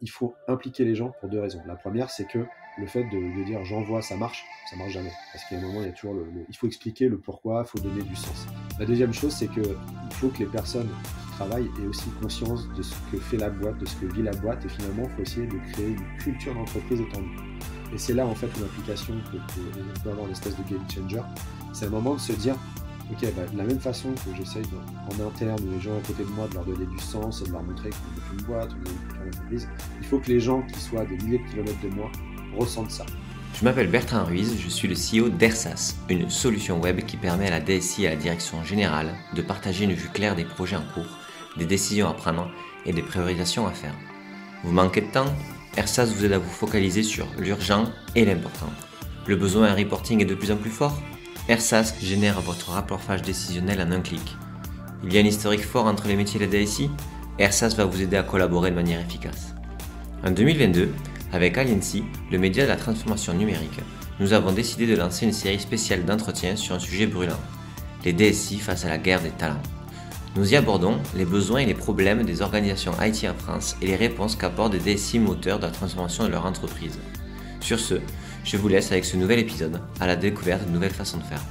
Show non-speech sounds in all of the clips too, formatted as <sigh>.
il faut impliquer les gens pour deux raisons. La première, c'est que le fait de, dire j'envoie, ça marche, ça marche jamais. Parce qu'à un moment, il y a toujours le, il faut expliquer le pourquoi, il faut donner du sens. La deuxième chose, c'est que il faut que les personnes qui travaillent aient aussi conscience de ce que fait la boîte, de ce que vit la boîte, et finalement, il faut essayer de créer une culture d'entreprise étendue. Et c'est là, en fait, où l'implication peut, peut avoir une espèce de game changer. C'est un moment de se dire, ok, bah, de la même façon que j'essaye en interne, les gens à côté de moi, de leur donner du sens et de leur montrer qu'on est une boîte, on est une entreprise, il faut que les gens qui soient à des milliers de kilomètres de moi ressentent ça. Je m'appelle Bertrand Ruiz, je suis le CEO d'Ersas, une solution web qui permet à la DSI et à la direction générale de partager une vue claire des projets en cours, des décisions à prendre et des priorisations à faire. Vous manquez de temps? Ersas vous aide à vous focaliser sur l'urgent et l'important. Le besoin en reporting est de plus en plus fort? Ersas génère votre rapportage décisionnel en un clic. Il y a un historique fort entre les métiers et la DSI Ersas va vous aider à collaborer de manière efficace. En 2022, avec Aliency, le média de la transformation numérique, nous avons décidé de lancer une série spéciale d'entretiens sur un sujet brûlant, les DSI face à la guerre des talents. Nous y abordons les besoins et les problèmes des organisations IT en France et les réponses qu'apportent des DSI moteurs de la transformation de leur entreprise. Sur ce, je vous laisse avec ce nouvel épisode à la découverte de nouvelles façons de faire.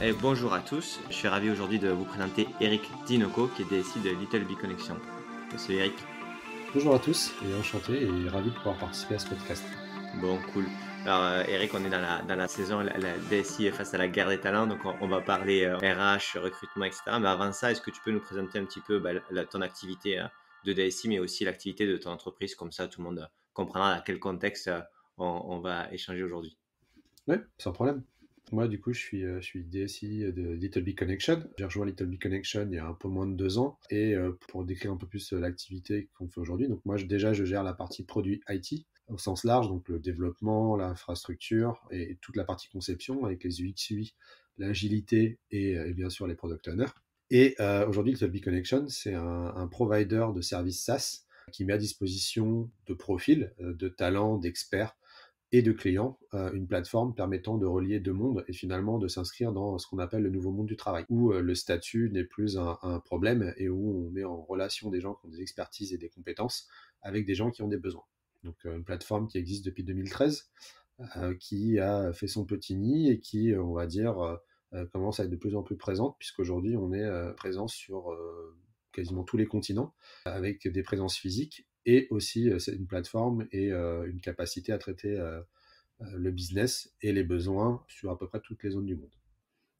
Et bonjour à tous, je suis ravi aujourd'hui de vous présenter Eric Dinoco qui est DSI de Little Big Connection. Salut Eric. Bonjour à tous et enchanté et ravi de pouvoir participer à ce podcast. Bon, cool. Alors, euh, Eric, on est dans la, dans la saison, la, DSI est face à la guerre des talents, donc on, va parler RH, euh, recrutement, etc. Mais avant ça, est-ce que tu peux nous présenter un petit peu bah, ton activité euh, de DSI, mais aussi l'activité de ton entreprise, comme ça tout le monde comprendra à quel contexte on, va échanger aujourd'hui. Oui, sans problème. Moi, du coup, je suis, euh, je suis DSI de Little Big Connection. J'ai rejoint Little Big Connection il y a un peu moins de deux ans. Et euh, pour décrire un peu plus euh, l'activité qu'on fait aujourd'hui, donc moi, déjà, je gère la partie produit IT au sens large, donc le développement, l'infrastructure et toute la partie conception avec les UX, l'agilité et, bien sûr les product owners. Et aujourd'hui, Little Big Connection, c'est un, un, provider de services SaaS qui met à disposition de profils, de talents, d'experts et de clients euh, une plateforme permettant de relier deux mondes et finalement de s'inscrire dans ce qu'on appelle le nouveau monde du travail, où euh, le statut n'est plus un, problème et où on met en relation des gens qui ont des expertises et des compétences avec des gens qui ont des besoins. Donc euh, une plateforme qui existe depuis 2013, qui a fait son petit nid et qui, on va dire, commence à être de plus en plus présente, puisqu'aujourd'hui on est présent sur quasiment tous les continents, avec des présences physiques et aussi euh, une plateforme et euh, une capacité à traiter euh, le business et les besoins sur à peu près toutes les zones du monde.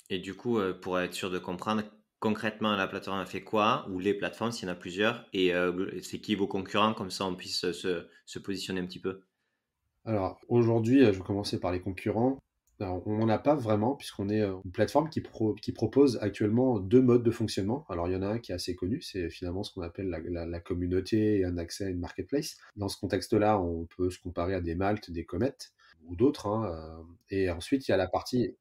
Et du coup, pour être sûr de comprendre, concrètement, la plateforme a fait quoi? Ou les plateformes, s'il y en a plusieurs? Et c'est qui vos concurrents? Comme ça, on puisse se, se positionner un petit peu. Alors, aujourd'hui, je vais commencer par les concurrents on n'en a pas vraiment, puisqu'on est euh, une plateforme qui, propose actuellement deux modes de fonctionnement. Alors, il y en a un qui est assez connu, c'est finalement ce qu'on appelle la, communauté et un accès à une marketplace. Dans ce contexte-là, on peut se comparer à des Malte, des Comet ou d'autres. Hein, euh, et ensuite, il y a la partie.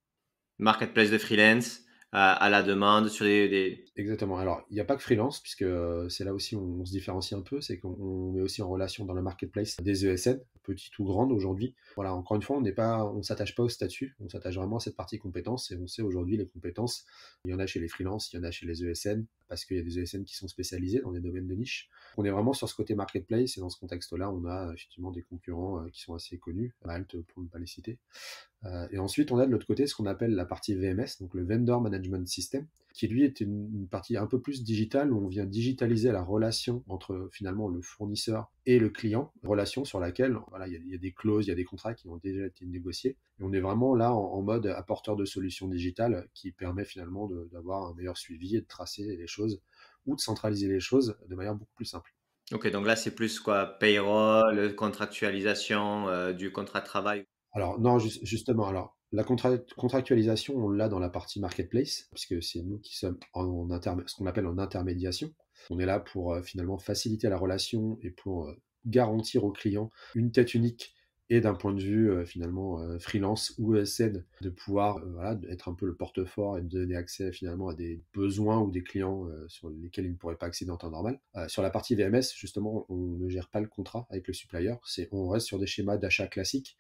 Marketplace de freelance, à, la demande sur des, Exactement. Alors, il n'y a pas que freelance, puisque euh, c'est là aussi où on se différencie un peu, c'est qu'on met aussi en relation dans le marketplace des ESN, petites ou grandes aujourd'hui. Voilà, encore une fois, on n'est pas, on s'attache pas au statut, on s'attache vraiment à cette partie compétences, et on sait aujourd'hui les compétences, il y en a chez les freelances, il y en a chez les ESN, parce qu'il y a des ESN qui sont spécialisés dans des domaines de niche. On est vraiment sur ce côté marketplace, et dans ce contexte-là, on a effectivement des concurrents euh, qui sont assez connus, Malte pour ne pas les citer. Euh, et ensuite, on a de l'autre côté ce qu'on appelle la partie VMS, donc le Vendor Management System, qui lui est une, partie un peu plus digitale où on vient digitaliser la relation entre finalement le fournisseur et le client, relation sur laquelle voilà, il y, a des clauses, il y a des contrats qui ont déjà été négociés. Et on est vraiment là en, mode apporteur de solutions digitales qui permet finalement d'avoir un meilleur suivi et de tracer les choses ou de centraliser les choses de manière beaucoup plus simple. Ok, donc là c'est plus quoi Payroll, contractualisation euh, du contrat de travail alors, non, justement, alors, la contractualisation, on l'a dans la partie marketplace, puisque c'est nous qui sommes en, ce qu'on appelle en intermédiation. On est là pour euh, finalement faciliter la relation et pour euh, garantir au client une tête unique et d'un point de vue euh, finalement freelance ou ESN de pouvoir être un peu le portefort et de donner accès finalement à des besoins ou des clients sur lesquels ils ne pourraient pas accéder en temps normal. sur la partie VMS, justement, on ne gère pas le contrat avec le supplier, on reste sur des schémas d'achat classiques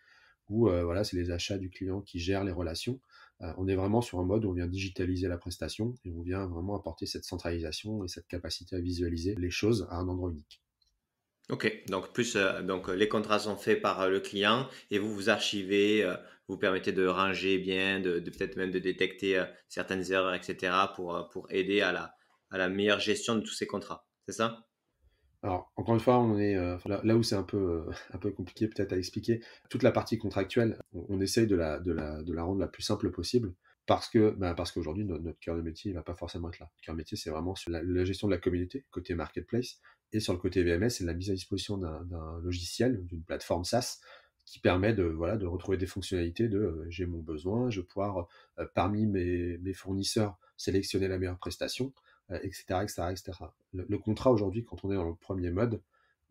où euh, voilà, c'est les achats du client qui gèrent les relations. Euh, on est vraiment sur un mode où on vient digitaliser la prestation et on vient vraiment apporter cette centralisation et cette capacité à visualiser les choses à un endroit unique. Ok, donc plus donc les contrats sont faits par le client et vous vous archivez, vous permettez de ranger bien, de, peut-être même de détecter certaines erreurs, etc. pour, aider à la meilleure gestion de tous ces contrats. C'est ça? Alors, encore une fois, on est là, où c'est un peu, <laughs> un peu compliqué peut-être à expliquer. Toute la partie contractuelle, on, essaye de la, rendre la plus simple possible parce que bah, parce qu'aujourd'hui notre, cœur de métier il va pas forcément être là. Le cœur de métier c'est vraiment sur la, gestion de la communauté côté marketplace et sur le côté VMS c'est la mise à disposition d'un logiciel d'une plateforme SaaS qui permet de voilà de retrouver des fonctionnalités de euh, j'ai mon besoin, je vais pouvoir euh, parmi mes, fournisseurs sélectionner la meilleure prestation, etc., etc., etc. Le, contrat aujourd'hui quand on est dans le premier mode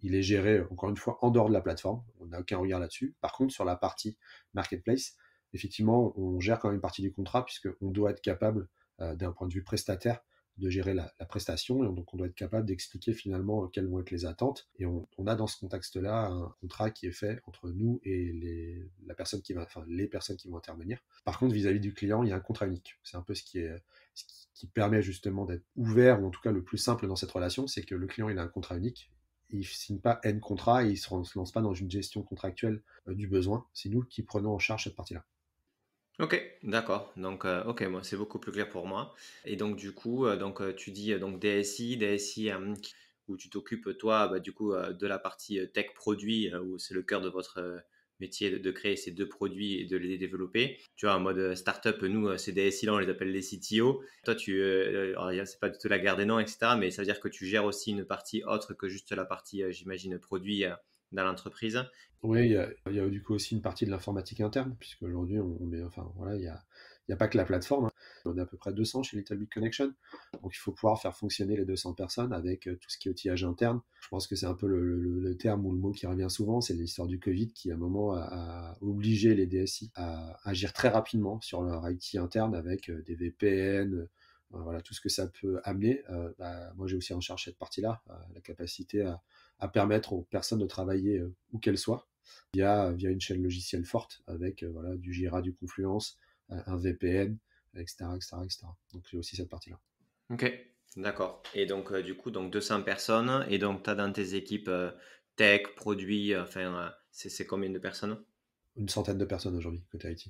il est géré encore une fois en dehors de la plateforme, on n'a aucun regard là-dessus. Par contre sur la partie marketplace effectivement, on gère quand même une partie du contrat puisqu'on doit être capable, euh, d'un point de vue prestataire, de gérer la, prestation. Et donc, on doit être capable d'expliquer finalement quelles vont être les attentes. Et on, a dans ce contexte-là un contrat qui est fait entre nous et les, la personne qui va, enfin, les personnes qui vont intervenir. Par contre, vis-à-vis du client, il y a un contrat unique. C'est un peu ce qui est, ce qui, permet justement d'être ouvert, ou en tout cas le plus simple dans cette relation, c'est que le client, il a un contrat unique il ne signe pas N contrat et il ne se lance pas dans une gestion contractuelle euh, du besoin. C'est nous qui prenons en charge cette partie-là. Ok, d'accord. Donc, euh, ok, moi, c'est beaucoup plus clair pour moi. Et donc, du coup, euh, donc, euh, tu dis donc DSI, DSI où tu t'occupes, toi, bah, du coup, de la partie tech produit, où c'est le cœur de votre métier de, créer ces deux produits et de les développer. Tu vois, en mode startup, nous, ces DSI, là, on les appelle les CTO. Toi, tu, c'est pas du tout la garde des noms, etc., mais ça veut dire que tu gères aussi une partie autre que juste la partie, j'imagine, produit dans l'entreprise. Oui, il y, a, du coup aussi une partie de l'informatique interne, puisque aujourd'hui, on, met, enfin, voilà, il a, a, pas que la plateforme. Hein. On est à peu près 200 chez Little Big Connection. Donc, il faut pouvoir faire fonctionner les 200 personnes avec euh, tout ce qui est outillage interne. Je pense que c'est un peu le, terme ou le mot qui revient souvent. C'est l'histoire du Covid qui, à un moment, a, obligé les DSI à agir très rapidement sur leur IT interne avec euh, des VPN, euh, voilà, tout ce que ça peut amener. Bah, moi, j'ai aussi en charge cette partie-là, la capacité à, à permettre aux personnes de travailler euh, où qu'elles soient via, via une chaîne logicielle forte avec euh, voilà, du Jira, du Confluence, euh, un VPN, etc. etc., etc. Donc j'ai aussi cette partie-là. Ok, d'accord. Et donc du coup, donc 200 personnes, et donc tu as dans tes équipes tech, produits, enfin, c'est combien de personnes? Une centaine de personnes aujourd'hui côté IT.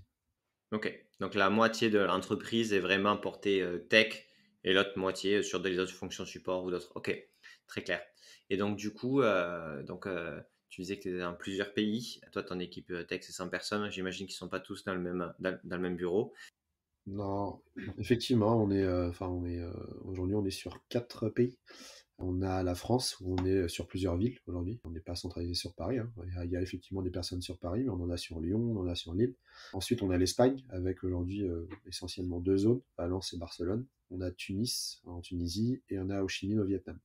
Ok, donc la moitié de l'entreprise est vraiment portée tech et l'autre moitié sur des autres fonctions support ou d'autres. Ok, très clair. Et donc, du coup, euh, donc, euh, tu disais que tu étais dans plusieurs pays. Toi, ton équipe euh, tech, c'est 100 personnes. J'imagine qu'ils ne sont pas tous dans le même, dans, le même bureau. Non, effectivement, on est, aujourd'hui, on est sur quatre pays. On a la France où on est sur plusieurs villes aujourd'hui. On n'est pas centralisé sur Paris. Hein. Il, y a, effectivement des personnes sur Paris, mais on en a sur Lyon, on en a sur Lille. Ensuite, on a l'Espagne avec aujourd'hui essentiellement deux zones, Valence et Barcelone. On a Tunis en Tunisie et on a Ho Chi au Vietnam.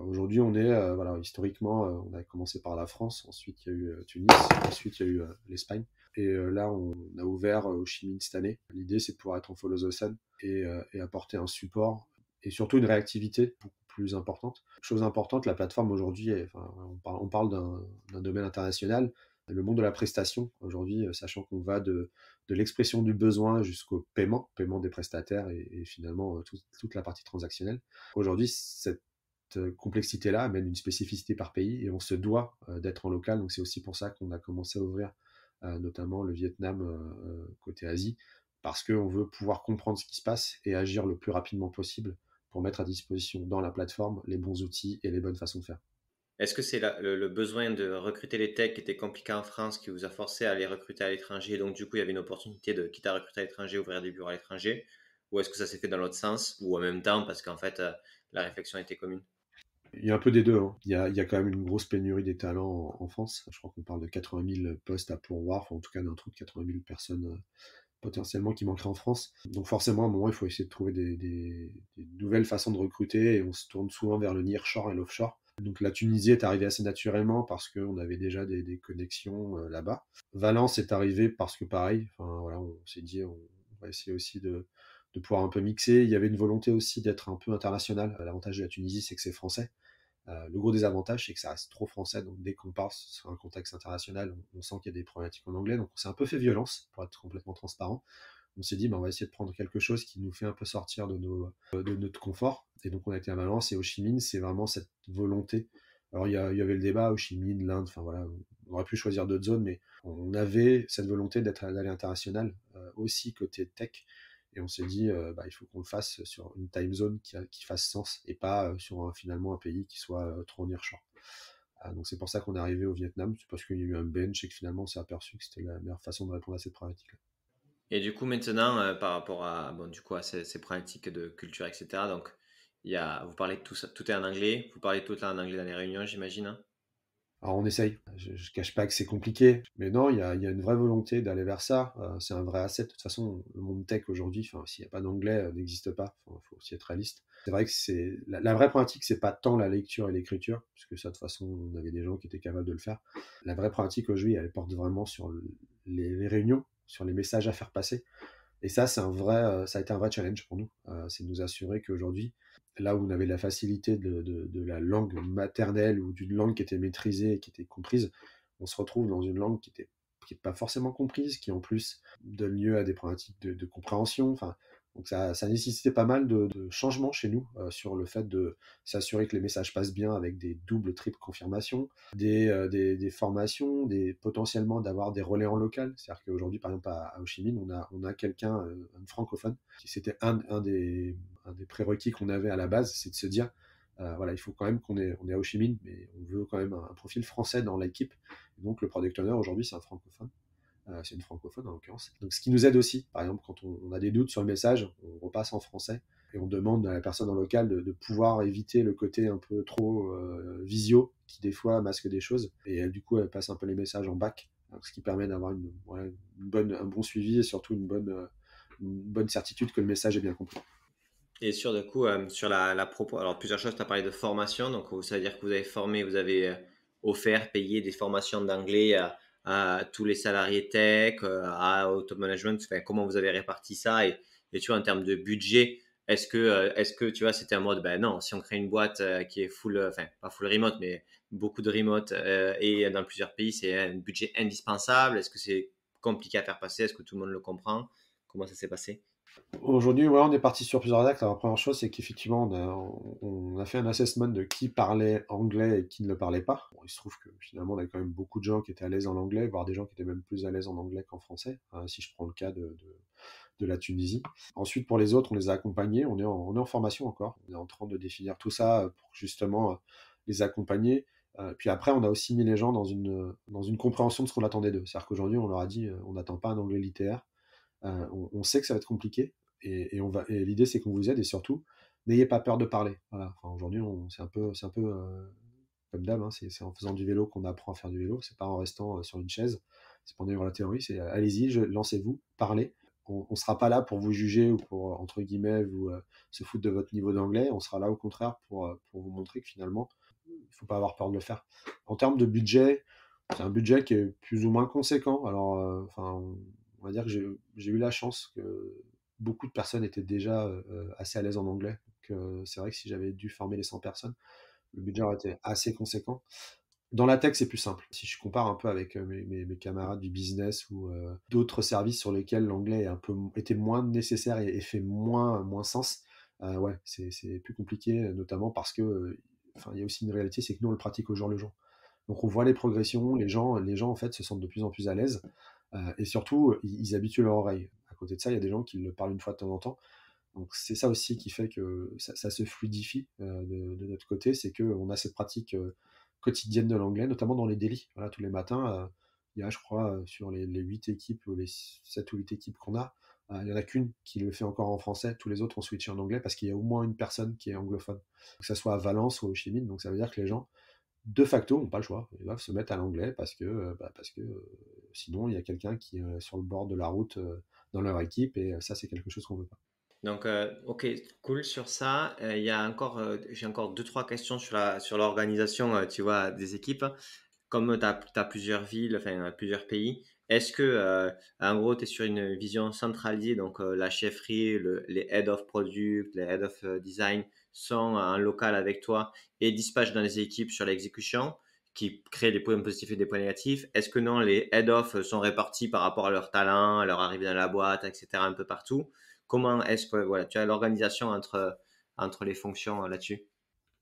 Aujourd'hui, on est, euh, voilà, historiquement, euh, on a commencé par la France, ensuite il y a eu euh, Tunis, ensuite il y a eu l'Espagne. Et là, on a ouvert au Chi cette année. L'idée, c'est de pouvoir être en follow the et, apporter un support et surtout une réactivité beaucoup plus importante. Chose importante, la plateforme aujourd'hui, on parle, d'un domaine international. Le monde de la prestation, aujourd'hui, sachant qu'on va de, l'expression du besoin jusqu'au paiement, paiement des prestataires et, finalement toute la partie transactionnelle. Aujourd'hui, cette complexité-là amène une spécificité par pays et on se doit euh, d'être en local. Donc c'est aussi pour ça qu'on a commencé à ouvrir euh, notamment le Vietnam côté Asie, parce qu'on veut pouvoir comprendre ce qui se passe et agir le plus rapidement possible pour mettre à disposition dans la plateforme les bons outils et les bonnes façons de faire. Est-ce que c'est le, besoin de recruter les techs qui était compliqué en France qui vous a forcé à les recruter à l'étranger? Donc du coup, il y avait une opportunité de quitter à recruter à l'étranger, ouvrir des bureaux à l'étranger Ou est-ce que ça s'est fait dans l'autre sens Ou en même temps parce qu'en fait, la réflexion était commune? Il y a un peu des deux. Hein. Il, y a, quand même une grosse pénurie des talents en, France. Je crois qu'on parle de 80 000 postes à pourvoir, en tout cas d'un truc de 80 000 personnes euh, potentiellement qui manqueraient en France. Donc forcément, à un moment, il faut essayer de trouver des, nouvelles façons de recruter et on se tourne souvent vers le nearshore et l'offshore. Donc la Tunisie est arrivée assez naturellement parce qu'on avait déjà des, connexions euh, là-bas. Valence est arrivée parce que pareil, voilà, on s'est dit on va essayer aussi de, de pouvoir un peu mixer. Il y avait une volonté aussi d'être un peu international. L'avantage de la Tunisie, c'est que c'est français. Euh, le gros désavantage, c'est que ça reste trop français. Donc dès qu'on part sur un contexte international, on, sent qu'il y a des problématiques en anglais. Donc on s'est un peu fait violence, pour être complètement transparent. On s'est dit, ben, on va essayer de prendre quelque chose qui nous fait un peu sortir de, nos, de notre confort. Et donc on a été à Valence et au Chi Minh, c'est vraiment cette volonté Alors il y, avait le débat au Chimie, l'Inde, enfin voilà, on aurait pu choisir d'autres zones, mais on avait cette volonté d'être d'aller international aussi côté tech. Et on s'est dit, bah, il faut qu'on le fasse sur une time zone qui, qui fasse sens et pas sur finalement un pays qui soit trop nearshore. Donc c'est pour ça qu'on est arrivé au Vietnam, c'est parce qu'il y a eu un bench et que finalement on s'est aperçu que c'était la meilleure façon de répondre à cette problématique-là. Et du coup maintenant, euh, par rapport à, bon, du coup, à ces, ces, problématiques de culture, etc., donc y a, vous parlez tout tout est en anglais, vous parlez tout là en anglais dans les réunions, j'imagine hein? Alors on essaye. Je, ne cache pas que c'est compliqué, mais non, il y a, une vraie volonté d'aller vers ça. Euh, c'est un vrai asset. De toute façon, le monde tech aujourd'hui, s'il n'y a pas d'anglais, euh, n'existe pas. Il faut aussi être réaliste. C'est vrai que c'est la, vraie pratique, c'est pas tant la lecture et l'écriture, puisque ça de toute façon, on avait des gens qui étaient capables de le faire. La vraie pratique aujourd'hui, elle porte vraiment sur les, réunions, sur les messages à faire passer. Et ça, c'est un vrai, euh, ça a été un vrai challenge pour nous. c'est de nous assurer qu'aujourd'hui, là où on avait la facilité de, la langue maternelle ou d'une langue qui était maîtrisée et qui était comprise, on se retrouve dans une langue qui qui pas forcément comprise, qui en plus donne lieu à des problématiques de, compréhension. Donc ça, ça nécessitait pas mal de, changements chez nous euh, sur le fait de s'assurer que les messages passent bien avec des doubles, triples confirmations, des, euh, des, formations, des, potentiellement d'avoir des relais en local. C'est-à-dire qu'aujourd'hui, par exemple, à, Ho Chi Minh, on a, quelqu'un, euh, francophone, c'était un, des, prérequis qu'on avait à la base, c'est de se dire, voilà, il faut quand même qu'on est, on à Ho Chi Minh, mais on veut quand même un, un profil français dans l'équipe. Donc le product owner aujourd'hui, c'est un francophone. Euh, c'est une francophone en l'occurrence. Donc ce qui nous aide aussi, par exemple, quand on, a des doutes sur le message, on repasse en français et on demande à la personne en local de, pouvoir éviter le côté un peu trop euh, visio qui des fois masque des choses et du coup elle passe un peu les messages en bac, ce qui permet d'avoir une, bonne, un bon suivi et surtout une bonne, euh, bonne certitude que le message est bien compris. Et sur du coup, sur la, la alors plusieurs choses, tu as parlé de formation, donc ça veut dire que vous avez formé, vous avez offert, payé des formations d'anglais à tous les salariés tech, euh, à auto management, comment vous avez réparti ça et, et tu vois, en termes de budget, est-ce que, euh, est-ce que tu vois, c'était un mode, ben non, si on crée une boîte euh, qui est full, enfin, pas full remote, mais beaucoup de remote et dans plusieurs pays, c'est un budget indispensable? Est-ce que c'est compliqué à faire passer? Est-ce que tout le monde le comprend? Comment ça s'est passé? Aujourd'hui, ouais, on est parti sur plusieurs actes. la première chose, c'est qu'effectivement, on a, fait un assessment de qui parlait anglais et qui ne le parlait pas. il se trouve que finalement, on a quand même beaucoup de gens qui étaient à l'aise en anglais, voire des gens qui étaient même plus à l'aise en anglais qu'en français, hein, si je prends le cas de, de, la Tunisie. Ensuite, pour les autres, on les a accompagnés. On est, en, on est en formation encore. On est en train de définir tout ça pour justement euh, les accompagner. Euh, puis après, on a aussi mis les gens dans une, dans une compréhension de ce qu'on attendait d'eux. C'est-à-dire qu'aujourd'hui, on leur a dit, euh, on n'attend pas un anglais littéraire euh, on, sait que ça va être compliqué et. Et l'idée c'est qu'on vous aide et surtout n'ayez pas peur de parler. Aujourd'hui, c'est un peu, euh, comme d'hab. Hein, c'est en faisant du vélo qu'on apprend à faire du vélo. C'est pas en restant euh, sur une chaise. C'est pas en la théorie. C'est allez-y, lancez-vous, parlez. On, ne sera pas là pour vous juger ou pour entre guillemets vous se foutre de votre niveau d'anglais. On sera là au contraire pour, vous montrer que finalement il faut pas avoir peur de le faire. En termes de budget, c'est un budget qui est plus ou moins conséquent. Alors, on va dire que j'ai eu la chance que beaucoup de personnes étaient déjà euh, assez à l'aise en anglais. c'est vrai que si j'avais dû former les 100 personnes, le budget aurait été assez conséquent. Dans la tech, c'est plus simple. Si je compare un peu avec euh, mes, camarades du business ou euh, d'autres services sur lesquels l'anglais était moins nécessaire et, fait moins moins sens, ouais, c'est plus compliqué, notamment parce que, y a aussi une réalité, c'est que nous on le pratique au jour le jour. Donc on voit les progressions, les gens, les gens en fait se sentent de plus en plus à l'aise. Euh, et surtout, ils, habituent leur oreille. À côté de ça, il y a des gens qui le parlent une fois de temps en temps. Donc c'est ça aussi qui fait que ça, se fluidifie euh, de, notre côté, c'est qu'on a cette pratique euh, quotidienne de l'anglais, notamment dans les délits. Tous les matins, il y a, je crois, sur les, les 8 équipes ou les 7 ou 8 équipes qu'on a, il n'y en a qu'une qui le fait encore en français, tous les autres ont switché en anglais parce qu'il y a au moins une personne qui est anglophone, que ce soit à Valence ou au Chimie. Donc ça veut dire que les gens de facto, n'ont pas le choix. Ils doivent se mettre à l'anglais parce que, euh, bah, parce que euh, sinon, il y a quelqu'un qui est sur le bord de la route euh, dans leur équipe et ça, c'est quelque chose qu'on ne veut pas. Donc, ok, cool sur ça. J'ai encore deux, trois questions sur, sur l'organisation, des équipes. Comme tu as, plusieurs villes, enfin, plusieurs pays, est-ce que, en gros, tu es sur une vision centralisée, donc la chefferie, les head of product, les head of design sont en local avec toi et dispatchent dans les équipes sur l'exécution qui créent des points positifs et des points négatifs Est-ce que non, les head-off sont répartis par rapport à leur talent, à leur arrivée dans la boîte, etc., un peu partout? Comment est-ce que voilà, tu as l'organisation entre, entre les fonctions euh, là-dessus?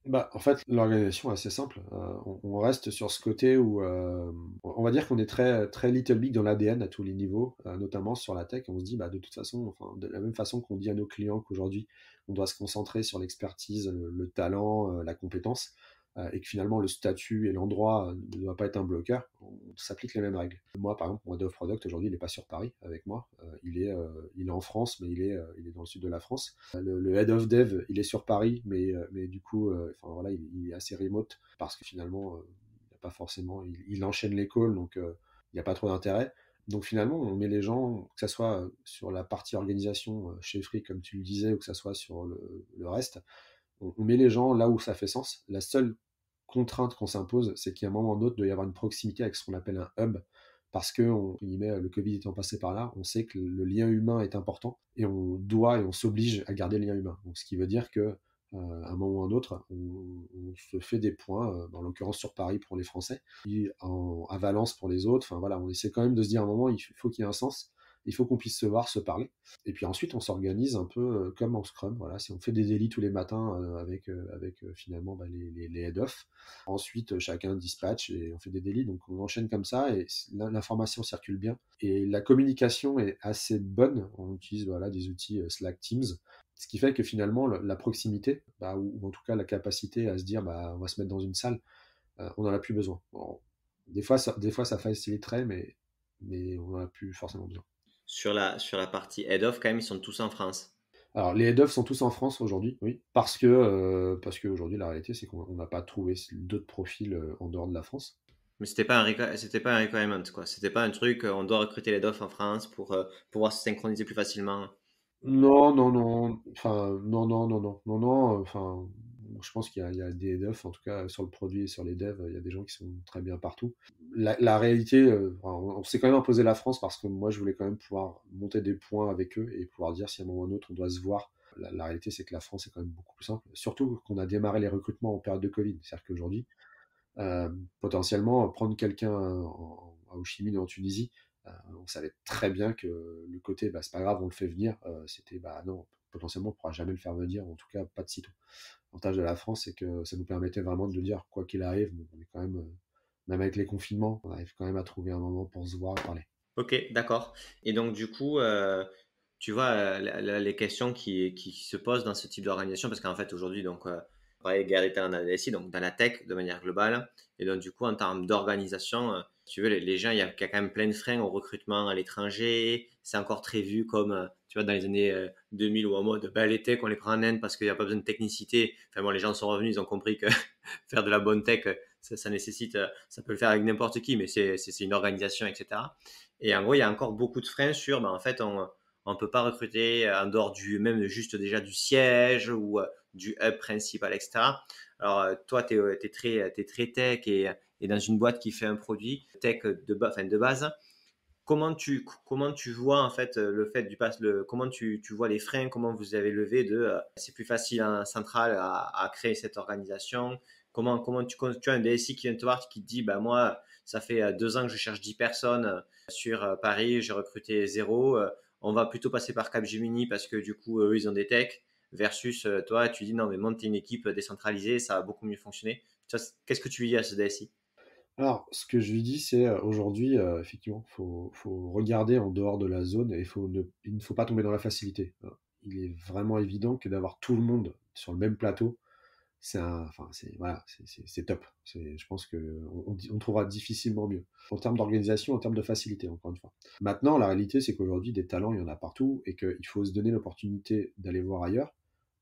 Bah, en fait, l'organisation est assez simple. Euh, on, reste sur ce côté où euh, on va dire qu'on est très, très Little Big dans l'ADN à tous les niveaux, euh, notamment sur la tech. On se dit, bah, de toute façon, enfin, de la même façon qu'on dit à nos clients qu'aujourd'hui, on doit se concentrer sur l'expertise, le, talent, la compétence. Euh, et que finalement le statut et l'endroit euh, ne doivent pas être un bloqueur, on s'applique les mêmes règles. Moi, par exemple, mon head of product aujourd'hui, il n'est pas sur Paris avec moi. Euh, il, est, il est en France, mais il est, il est dans le sud de la France. Le, head of dev, il est sur Paris, mais, mais du coup, enfin, voilà, il, est assez remote parce que finalement, il pas forcément, il, enchaîne les calls, donc il n'y a pas trop d'intérêt. Donc finalement, on met les gens, que ce soit sur la partie organisation chez Free, comme tu le disais, ou que ce soit sur le reste, on, met les gens là où ça fait sens. La seule contrainte qu'on s'impose, c'est qu'à un moment ou un autre, doit y avoir une proximité avec ce qu'on appelle un hub, parce que on, le Covid étant passé par là, on sait que le lien humain est important et on doit et on s'oblige à garder le lien humain. Donc, ce qui veut dire que euh, à un moment ou un autre, on, se fait des points, euh, en l'occurrence sur Paris pour les Français, et à Valence pour les autres. Enfin voilà, on essaie quand même de se dire à un moment, il faut qu'il y ait un sens il faut qu'on puisse se voir, se parler. Et puis ensuite, on s'organise un peu euh, comme en Scrum. Voilà, si on fait des délits tous les matins euh, avec, euh, avec finalement bah, les, les, head-off. Ensuite, chacun dispatch et on fait des délits. Donc on enchaîne comme ça et l'information circule bien. Et la communication est assez bonne. On utilise voilà, des outils Slack Teams. Ce qui fait que finalement, la proximité, bah, ou, en tout cas la capacité à se dire bah, on va se mettre dans une salle, on n'en a plus besoin. des, fois, ça, des fois, ça faciliterait, mais, mais on n'en a plus forcément besoin sur la, sur la partie head-off, quand même, ils sont tous en France. Alors, les head-off sont tous en France aujourd'hui, oui. Parce que, euh, parce qu'aujourd'hui, la réalité, c'est qu'on n'a pas trouvé d'autres profils euh, en dehors de la France. Mais c'était pas un c'était pas un requirement quoi. C'était pas un truc euh, on doit recruter les head en France pour pouvoir se synchroniser plus facilement. Non non non enfin non non non non non non enfin je pense qu'il y, a des devs, en tout cas sur le produit et sur les devs, il y a des gens qui sont très bien partout. La, réalité, euh, on, s'est quand même imposé la France parce que moi, je voulais quand même pouvoir monter des points avec eux et pouvoir dire si à un moment ou à un autre on doit se voir. La, réalité, c'est que la France est quand même beaucoup plus simple. Surtout qu'on a démarré les recrutements en période de Covid. C'est-à-dire qu'aujourd'hui, euh, potentiellement, prendre quelqu'un à Ho Chi Minh ou en Tunisie, euh, on savait très bien que le côté, bah, c'est pas grave, on le fait venir, c'était, bah non, potentiellement, on pourra jamais le faire venir, en tout cas pas de sitôt. L'avantage de la France, c'est que ça nous permettait vraiment de dire, quoi qu'il arrive, on est quand même, euh, même avec les confinements, on arrive quand même à trouver un moment pour se voir, parler. Ok, d'accord. Et donc, du coup, euh, tu vois, euh, les questions qui, qui, se posent dans ce type d'organisation, parce qu'en fait, aujourd'hui, donc, pareil, Gary était en ADSI, donc dans la tech de manière globale. Et donc, du coup, en termes d'organisation, tu veux, les, gens, il y, a, quand même plein de freins au recrutement à l'étranger. C'est encore très vu comme tu vois, dans les années 2000 euh, ou en mode, ben, les techs, on les prend en Inde parce qu'il n'y a pas besoin de technicité. Enfin bon, les gens sont revenus, ils ont compris que <laughs> faire de la bonne tech, ça, nécessite, euh, ça peut le faire avec n'importe qui, mais c'est une organisation, etc. Et en gros, il y a encore beaucoup de freins sur, ben, en fait, on ne peut pas recruter en dehors du, même juste déjà du siège ou euh, du hub principal, etc. Alors, toi, tu es, très, es très tech et, et, dans une boîte qui fait un produit tech de, base comment tu comment tu vois en fait euh, le fait du comment tu, tu vois les freins comment vous avez levé de euh, c'est plus facile en centrale à, créer cette organisation? Comment comment tu, tu as un DSI qui vient te voir qui te dit bah moi ça fait euh, deux ans que je cherche 10 personnes sur Paris j'ai recruté zéro on va plutôt passer par Capgemini parce que du coup eux ils ont des techs versus toi tu dis non mais monte une équipe décentralisée ça va beaucoup mieux fonctionner qu'est-ce que tu lui dis à ce DSI alors, ce que je lui dis, c'est euh, aujourd'hui, euh, effectivement, il faut, regarder en dehors de la zone et il, faut ne faut pas tomber dans la facilité. Euh, il est vraiment évident que d'avoir tout le monde sur le même plateau, c'est enfin, top. Je pense qu'on on, trouvera difficilement mieux en termes d'organisation, en termes de facilité, encore une fois. Maintenant, la réalité, c'est qu'aujourd'hui, des talents, il y en a partout et qu'il faut se donner l'opportunité d'aller voir ailleurs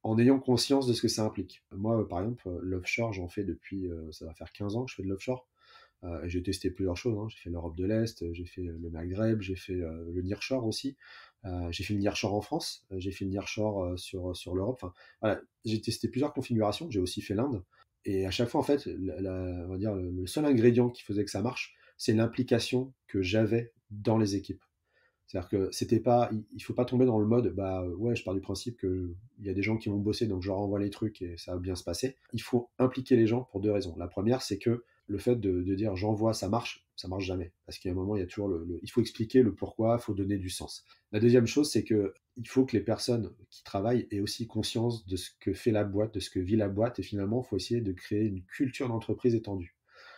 en ayant conscience de ce que ça implique. Moi, par exemple, l'offshore, j'en fais depuis, ça va faire 15 ans que je fais de l'offshore. Euh, j'ai testé plusieurs choses. Hein. J'ai fait l'Europe de l'Est, j'ai fait euh, le Maghreb, j'ai fait euh, le Nearshore aussi. j'ai fait le Nearshore en France, j'ai fait le Nearshore sur, sur l'Europe. Enfin, voilà, j'ai testé plusieurs configurations. J'ai aussi fait l'Inde. Et à chaque fois, en fait, on va dire, le seul ingrédient qui faisait que ça marche, c'est l'implication que j'avais dans les équipes. C'est-à-dire que c'était pas, il, faut pas tomber dans le mode, bah ouais, je pars du principe que il y a des gens qui vont bosser, donc je leur envoie les trucs et ça va bien se passer. Il faut impliquer les gens pour deux raisons. La première, c'est que le fait de, dire j'envoie, ça marche, ça marche jamais. Parce qu'il y a un moment, il y a toujours le, il faut expliquer le pourquoi, il faut donner du sens. La deuxième chose, c'est que il faut que les personnes qui travaillent aient aussi conscience de ce que fait la boîte, de ce que vit la boîte, et finalement, il faut essayer de créer une culture d'entreprise étendue.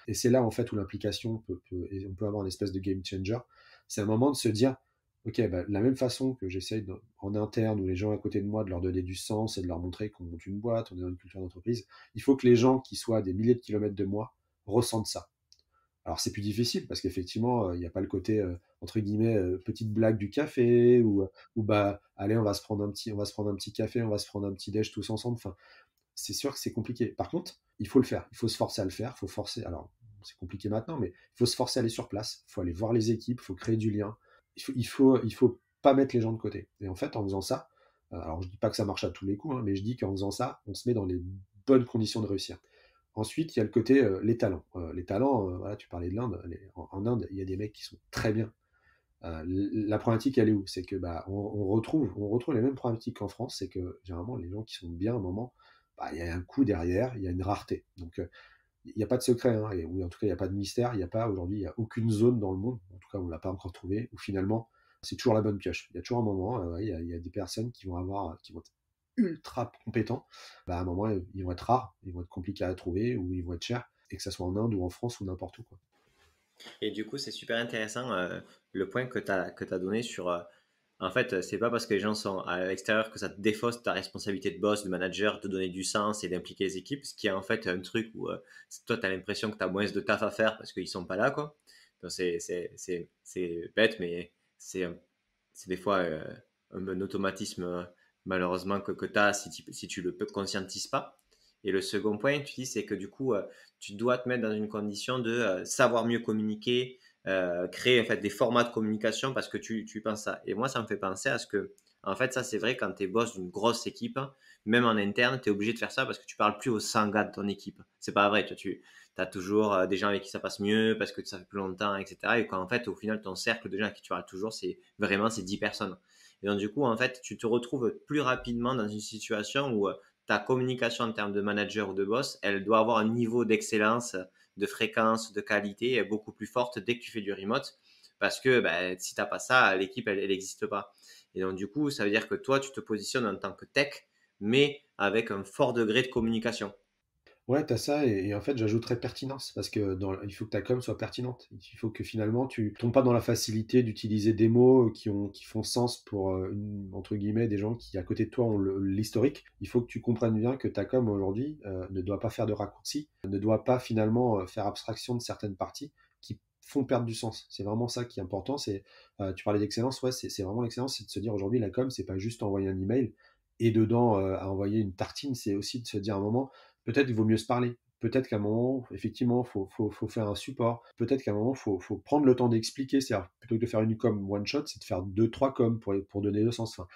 Et c'est là, en fait, où l'implication peut, peut, on peut avoir une espèce de game changer. C'est un moment de se dire, ok, bah, la même façon que j'essaye en interne ou les gens à côté de moi de leur donner du sens et de leur montrer qu'on monte une boîte, on est dans une culture d'entreprise, il faut que les gens qui soient à des milliers de kilomètres de moi ressentent ça. Alors c'est plus difficile parce qu'effectivement, euh, il n'y a pas le côté euh, entre guillemets euh, petite blague du café ou, ou bah allez on va se prendre un petit on va se prendre un petit café, on va se prendre un petit déj tous ensemble. Enfin, c'est sûr que c'est compliqué. Par contre, il faut le faire, il faut se forcer à le faire, faut forcer. Alors c'est compliqué maintenant, mais il faut se forcer à aller sur place, il faut aller voir les équipes, il faut créer du lien, il faut, il faut, il faut pas mettre les gens de côté. Et en fait, en faisant ça, euh, alors je dis pas que ça marche à tous les coups, hein, mais je dis qu'en faisant ça, on se met dans les bonnes conditions de réussir. Ensuite, il y a le côté euh, les talents. Euh, les talents, voilà, tu parlais de l'Inde. En, Inde, il y a des mecs qui sont très bien. la problématique, elle est où? C'est que bah, on, retrouve, on retrouve les mêmes problématiques qu'en France. C'est que généralement, les gens qui sont bien à un moment, bah, il y a un coup derrière, il y a une rareté. Donc, il n'y a pas de secret, hein, ou en tout cas, il n'y a pas de mystère. Il n'y a pas aujourd'hui, il n'y a aucune zone dans le monde, on ne l'a pas encore trouvé, où finalement, c'est toujours la bonne pioche. Il y a toujours un moment, euh, il, y a, des personnes qui vont avoir, qui vont être ultra compétents. Bah, à un moment, ils vont être rares, ils vont être compliqués à trouver, ou ils vont être chers, et que ce soit en Inde ou en France ou n'importe où. Quoi. Et du coup, c'est super intéressant euh, le point que tu as, as donné sur. Euh, en fait, c'est pas parce que les gens sont à l'extérieur que ça te défausse ta responsabilité de boss, de manager, de donner du sens et d'impliquer les équipes. Ce qui est en fait un truc où toi, tu as l'impression que tu as moins de taf à faire parce qu'ils sont pas là. quoi. C'est bête, mais c'est des fois euh, un, automatisme euh, malheureusement que, que tu as si tu, tu le conscientises pas. Et le second point, tu dis, c'est que du coup, euh, tu dois te mettre dans une condition de savoir mieux communiquer, créer en fait des formats de communication parce que tu, tu penses ça. Et moi, ça me fait penser à ce que, en fait, ça c'est vrai quand tu es boss d'une grosse équipe, même en interne, tu es obligé de faire ça parce que tu parles plus aux 100 gars de ton équipe. C'est pas vrai, tu, tu tu as toujours euh, des gens avec qui ça passe mieux parce que ça fait plus longtemps, etc. Et qu'en fait, au final, ton cercle de gens avec qui tu parles toujours, c'est vraiment ces 10 personnes. Et donc, du coup, en fait, tu te retrouves plus rapidement dans une situation où euh, ta communication en termes de manager ou de boss, elle doit avoir un niveau d'excellence, de fréquence, de qualité beaucoup plus forte dès que tu fais du remote. Parce que bah, si tu n'as pas ça, l'équipe, elle n'existe pas. Et donc, du coup, ça veut dire que toi, tu te positionnes en tant que tech, mais avec un fort degré de communication. Ouais, tu as ça, et, en fait, j'ajouterais pertinence, parce que il faut que ta com soit pertinente. Il faut que finalement, tu tombes pas dans la facilité d'utiliser des mots qui, ont, qui font sens pour, euh, entre guillemets, des gens qui, à côté de toi, ont l'historique. Il faut que tu comprennes bien que ta com, aujourd'hui, euh, ne doit pas faire de raccourcis, ne doit pas finalement euh, faire abstraction de certaines parties qui font perdre du sens. C'est vraiment ça qui est important. C'est, tu parlais d'excellence, ouais, c'est vraiment l'excellence, c'est de se dire aujourd'hui, la com, c'est pas juste envoyer un email et dedans à envoyer une tartine, c'est aussi de se dire un moment, peut-être il vaut mieux se parler. Peut-être qu'à un moment, effectivement, il faut, faut, faut, faire un support. Peut-être qu'à un moment, il faut, faut, prendre le temps d'expliquer. C'est-à-dire, plutôt que de faire une com one shot, c'est de faire deux, trois com pour, pour donner le sens. Enfin,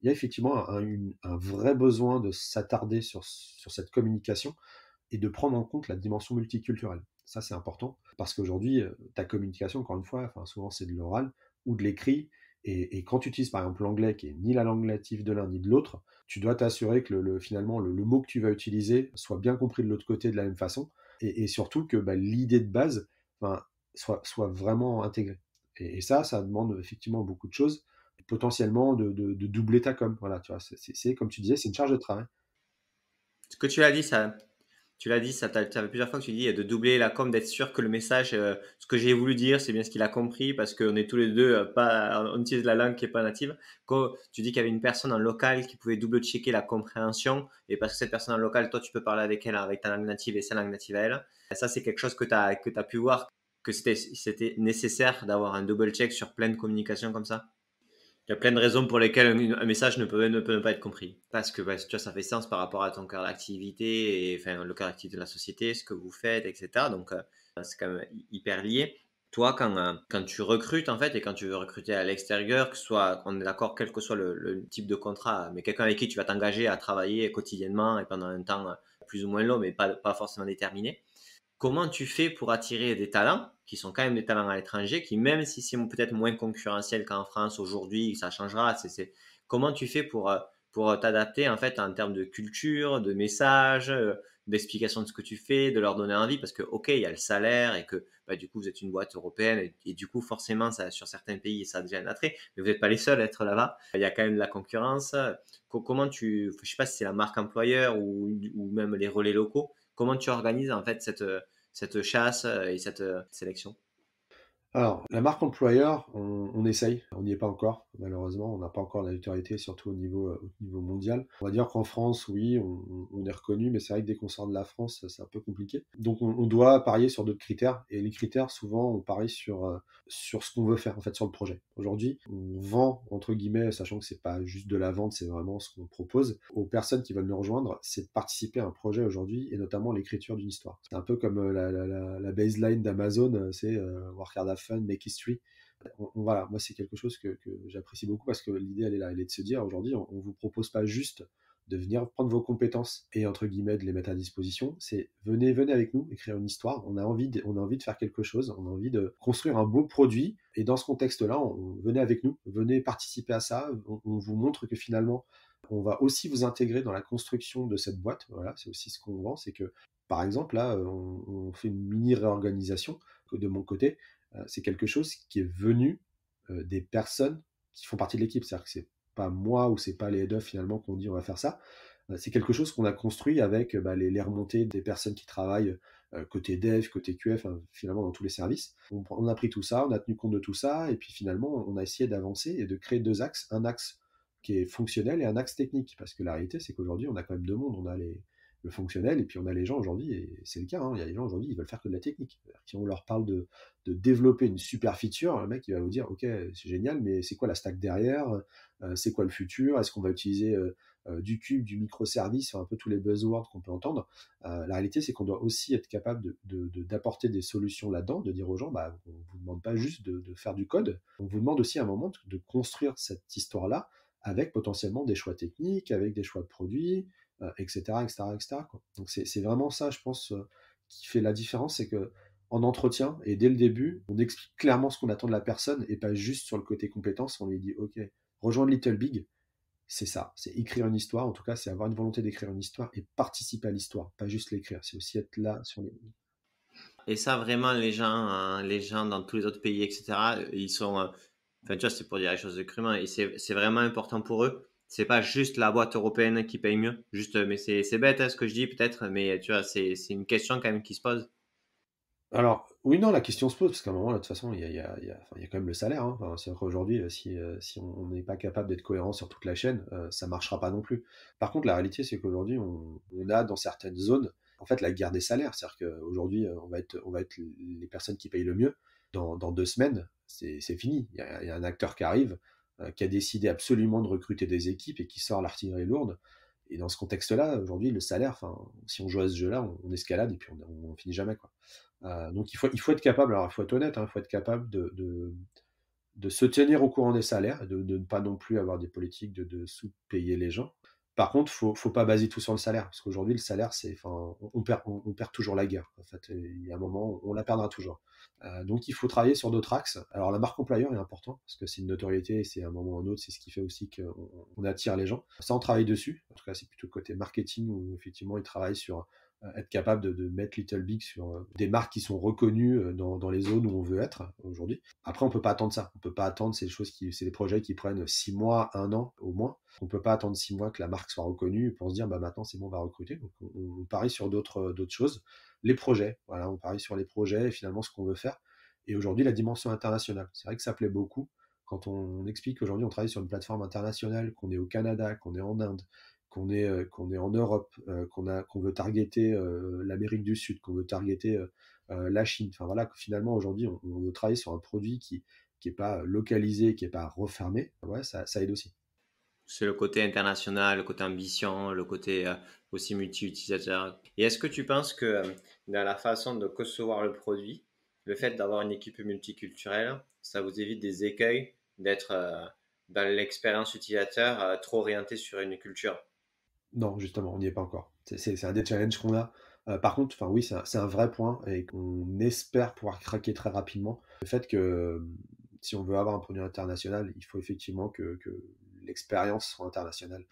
il y a effectivement un, un vrai besoin de s'attarder sur, sur cette communication et de prendre en compte la dimension multiculturelle. Ça, c'est important parce qu'aujourd'hui, euh, ta communication, encore une fois, enfin, souvent c'est de l'oral ou de l'écrit. Et, quand tu utilises par exemple l'anglais, qui est ni la langue native de l'un ni de l'autre, tu dois t'assurer que le, finalement le, mot que tu vas utiliser soit bien compris de l'autre côté de la même façon, et, surtout que bah, l'idée de base soit, vraiment intégrée. Et, ça, ça demande effectivement beaucoup de choses, potentiellement de, de doubler ta com. Voilà, tu vois, c'est comme tu disais, c'est une charge de travail. Ce que tu as dit, ça, tu l'as dit, ça fait plusieurs fois que tu dis de doubler la com, d'être sûr que le message, euh, ce que j'ai voulu dire, c'est bien ce qu'il a compris parce qu'on est tous les deux euh, pas, on utilise la langue qui est pas native. Quand tu dis qu'il y avait une personne en local qui pouvait double checker la compréhension et parce que cette personne en local, toi, tu peux parler avec elle avec ta langue native et sa langue native à elle. ça, c'est quelque chose que tu as, as pu voir que c'était nécessaire d'avoir un double check sur plein de communications comme ça. Il y a plein de raisons pour lesquelles un, message ne peut, ne peut pas être compris. Parce que bah, tu vois, ça fait sens par rapport à ton cœur d'activité enfin, le cœur d'activité de la société, ce que vous faites, etc. Donc, euh, c'est quand même hyper lié. Toi, quand, euh, quand tu recrutes, en fait, et quand tu veux recruter à l'extérieur, que soit, on est d'accord, quel que soit le, type de contrat, mais quelqu'un avec qui tu vas t'engager à travailler quotidiennement et pendant un temps plus ou moins long, mais pas, pas forcément déterminé, comment tu fais pour attirer des talents qui sont quand même des talents à l'étranger, qui même si c'est peut-être moins concurrentiel qu'en France aujourd'hui, ça changera. C'est, comment tu fais pour, euh, pour t'adapter en fait en termes de culture, de message, euh, d'explication de ce que tu fais, de leur donner envie, parce que ok, il y a le salaire et que bah, du coup vous êtes une boîte européenne et, du coup forcément ça, sur certains pays ça a déjà un attrait, mais vous n'êtes pas les seuls à être là-bas. Il y a quand même de la concurrence. Comment tu, je sais pas si c'est la marque employeur ou même les relais locaux, comment tu organises en fait cette cette chasse euh, et cette euh, sélection? Alors, la marque employeur, on, essaye, on n'y est pas encore, malheureusement, on n'a pas encore la notoriété, surtout au niveau, euh, mondial. On va dire qu'en France, oui, on, est reconnu, mais c'est vrai que dès qu'on sort de la France, c'est un peu compliqué. Donc, on, doit parier sur d'autres critères, et les critères, souvent, on parie sur, euh, sur ce qu'on veut faire, en fait, sur le projet. Aujourd'hui, on vend, entre guillemets, sachant que c'est pas juste de la vente, c'est vraiment ce qu'on propose aux personnes qui veulent nous rejoindre, c'est de participer à un projet aujourd'hui, et notamment l'écriture d'une histoire. C'est un peu comme euh, la, baseline d'Amazon, c'est Work Hard fun, make history. voilà, moi c'est quelque chose que, j'apprécie beaucoup parce que l'idée elle est là, elle est de se dire aujourd'hui on, ne vous propose pas juste de venir prendre vos compétences et entre guillemets de les mettre à disposition, c'est venez venez avec nous écrire une histoire. On a envie de, on a envie de faire quelque chose, on a envie de construire un beau produit et dans ce contexte-là, on, venez avec nous, venez participer à ça. On, vous montre que finalement on va aussi vous intégrer dans la construction de cette boîte. Voilà, c'est aussi ce qu'on vend, c'est que par exemple là, on, on fait une mini réorganisation de mon côté. Euh, c'est quelque chose qui est venu euh, des personnes qui font partie de l'équipe. C'est-à-dire que c'est pas moi ou c'est pas les head finalement qu'on dit on va faire ça. Euh, c'est quelque chose qu'on a construit avec bah, les, remontées des personnes qui travaillent côté dev, côté QF, finalement dans tous les services. On, a pris tout ça, on a tenu compte de tout ça, et puis finalement on a essayé d'avancer et de créer deux axes. Un axe qui est fonctionnel et un axe technique. Parce que la réalité, c'est qu'aujourd'hui, on a quand même deux mondes. On a les, le fonctionnel, et puis on a les gens aujourd'hui, et c'est le cas, hein, il y a des gens aujourd'hui, ils veulent faire que de la technique. Si on leur parle de, développer une super feature, le mec il va vous dire, ok, c'est génial, mais c'est quoi la stack derrière euh, C'est quoi le futur Est-ce qu'on va utiliser euh, euh, du cube, du microservice, un peu tous les buzzwords qu'on peut entendre La réalité, c'est qu'on doit aussi être capable d'apporter des solutions là-dedans, de dire aux gens, bah, on vous demande pas juste de, faire du code, on vous demande aussi à un moment de construire cette histoire-là avec potentiellement des choix techniques, avec des choix de produits, etc., etc., etc. Donc c'est vraiment ça, je pense, euh, qui fait la différence, c'est que en entretien et dès le début, on explique clairement ce qu'on attend de la personne et pas juste sur le côté compétence. On lui dit, ok, rejoindre Little Big, c'est ça, c'est écrire une histoire. En tout cas, c'est avoir une volonté d'écrire une histoire et participer à l'histoire, pas juste l'écrire. C'est aussi être là sur les. Et ça, vraiment, les gens, hein, les gens dans tous les autres pays, etc., ils sont. Euh, enfin, tu vois, c'est pour dire les choses crûment. Et c'est vraiment important pour eux c'est pas juste la boîte européenne qui paye mieux. Juste, mais c'est bête hein, ce que je dis peut-être, mais tu vois, c'est une question quand même qui se pose. Alors, oui, non, la question se pose, parce qu'à un moment, de toute façon, il y a, y, a, y a, quand même le salaire. Hein. Qu'aujourd'hui, euh, si, euh, on n'est pas capable d'être cohérent sur toute la chaîne, euh, ça marchera pas non plus. Par contre, la réalité, c'est qu'aujourd'hui, on, on, a dans certaines zones, en fait, la guerre des salaires. C'est-à-dire qu'aujourd'hui, on, va être, on va être les personnes qui payent le mieux. Dans, dans deux semaines, c'est fini. Il y, a un acteur qui arrive, euh, qui a décidé absolument de recruter des équipes et qui sort l'artillerie lourde. Et dans ce contexte-là, aujourd'hui, le salaire, si on joue à ce jeu-là, on, escalade et puis on, on, finit jamais. Quoi. Euh, donc il faut, il faut être capable, alors il faut être honnête, hein, il faut être capable de, de, se tenir au courant des salaires, de, de, ne pas non plus avoir des politiques de sous-payer les gens. Par contre, faut, faut pas baser tout sur le salaire, parce qu'aujourd'hui, le salaire, c'est, enfin, on, perd, on, perd toujours la guerre. En fait, il y a un moment, on la perdra toujours. Euh, donc, il faut travailler sur d'autres axes. Alors, la marque employeur est important, parce que c'est une notoriété, c'est un moment ou un autre, c'est ce qui fait aussi qu'on attire les gens. Ça, on travaille dessus. En tout cas, c'est plutôt le côté marketing où effectivement, ils travaillent sur être capable de, mettre Little Big sur euh, des marques qui sont reconnues euh, dans, les zones où on veut être aujourd'hui. Après, on peut pas attendre ça. On peut pas attendre ces choses qui, c'est des projets qui prennent six mois, un an au moins. On peut pas attendre six mois que la marque soit reconnue pour se dire, bah maintenant c'est bon, on va recruter. Donc, on, parie sur d'autres, d'autres choses. Les projets, voilà, on parie sur les projets et finalement ce qu'on veut faire. Et aujourd'hui, la dimension internationale. C'est vrai que ça plaît beaucoup quand on explique qu'aujourd'hui on travaille sur une plateforme internationale, qu'on est au Canada, qu'on est en Inde, qu'on est, euh, qu'on est en Europe, euh, qu'on a veut targeter euh, l'Amérique du Sud, qu'on veut targeter la Chine. Enfin voilà, finalement aujourd'hui on, veut travailler sur un produit qui qui est pas localisé, qui est pas refermé. Ouais, ça, ça aide aussi. C'est le côté international, le côté ambition, le côté aussi multi-utilisateur. Et est-ce que tu penses que dans la façon de concevoir le produit, le fait d'avoir une équipe multiculturelle, ça vous évite des écueils d'être dans l'expérience utilisateur trop orienté sur une culture? Non, justement, on n'y est pas encore. C'est un des challenges qu'on a. par contre, oui, c'est un, vrai point et qu'on espère pouvoir craquer très rapidement. Le fait que si on veut avoir un produit international, il faut effectivement que, l'expérience soit internationale.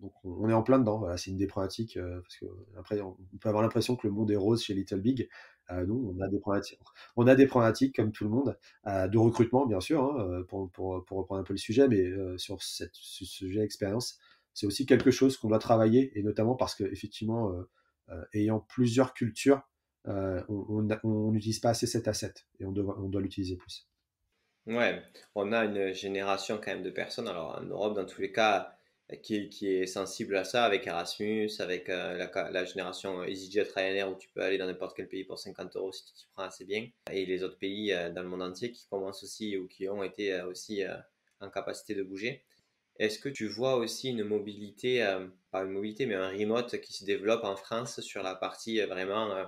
Donc on, est en plein dedans. C'est une des problématiques parce que après on, peut avoir l'impression que le monde est rose chez Little Big. nous, on a des problématiques. On a des problématiques comme tout le monde de recrutement, bien sûr, hein, pour, reprendre un peu le sujet, mais sur ce sujet expérience, c'est aussi quelque chose qu'on doit travailler et notamment parce que effectivement euh, ayant plusieurs cultures, euh, on n'utilise pas assez cet asset et on, doit l'utiliser plus. Ouais, on a une génération quand même de personnes, alors en Europe dans tous les cas, qui, est sensible à ça, avec Erasmus, avec euh, la, la, génération EasyJet Ryanair où tu peux aller dans n'importe quel pays pour 50 euros si tu t'y prends assez bien, et les autres pays dans le monde entier qui commencent aussi ou qui ont été aussi en capacité de bouger. Est-ce que tu vois aussi une mobilité, euh, pas une mobilité, mais un remote qui se développe en France sur la partie euh, vraiment euh,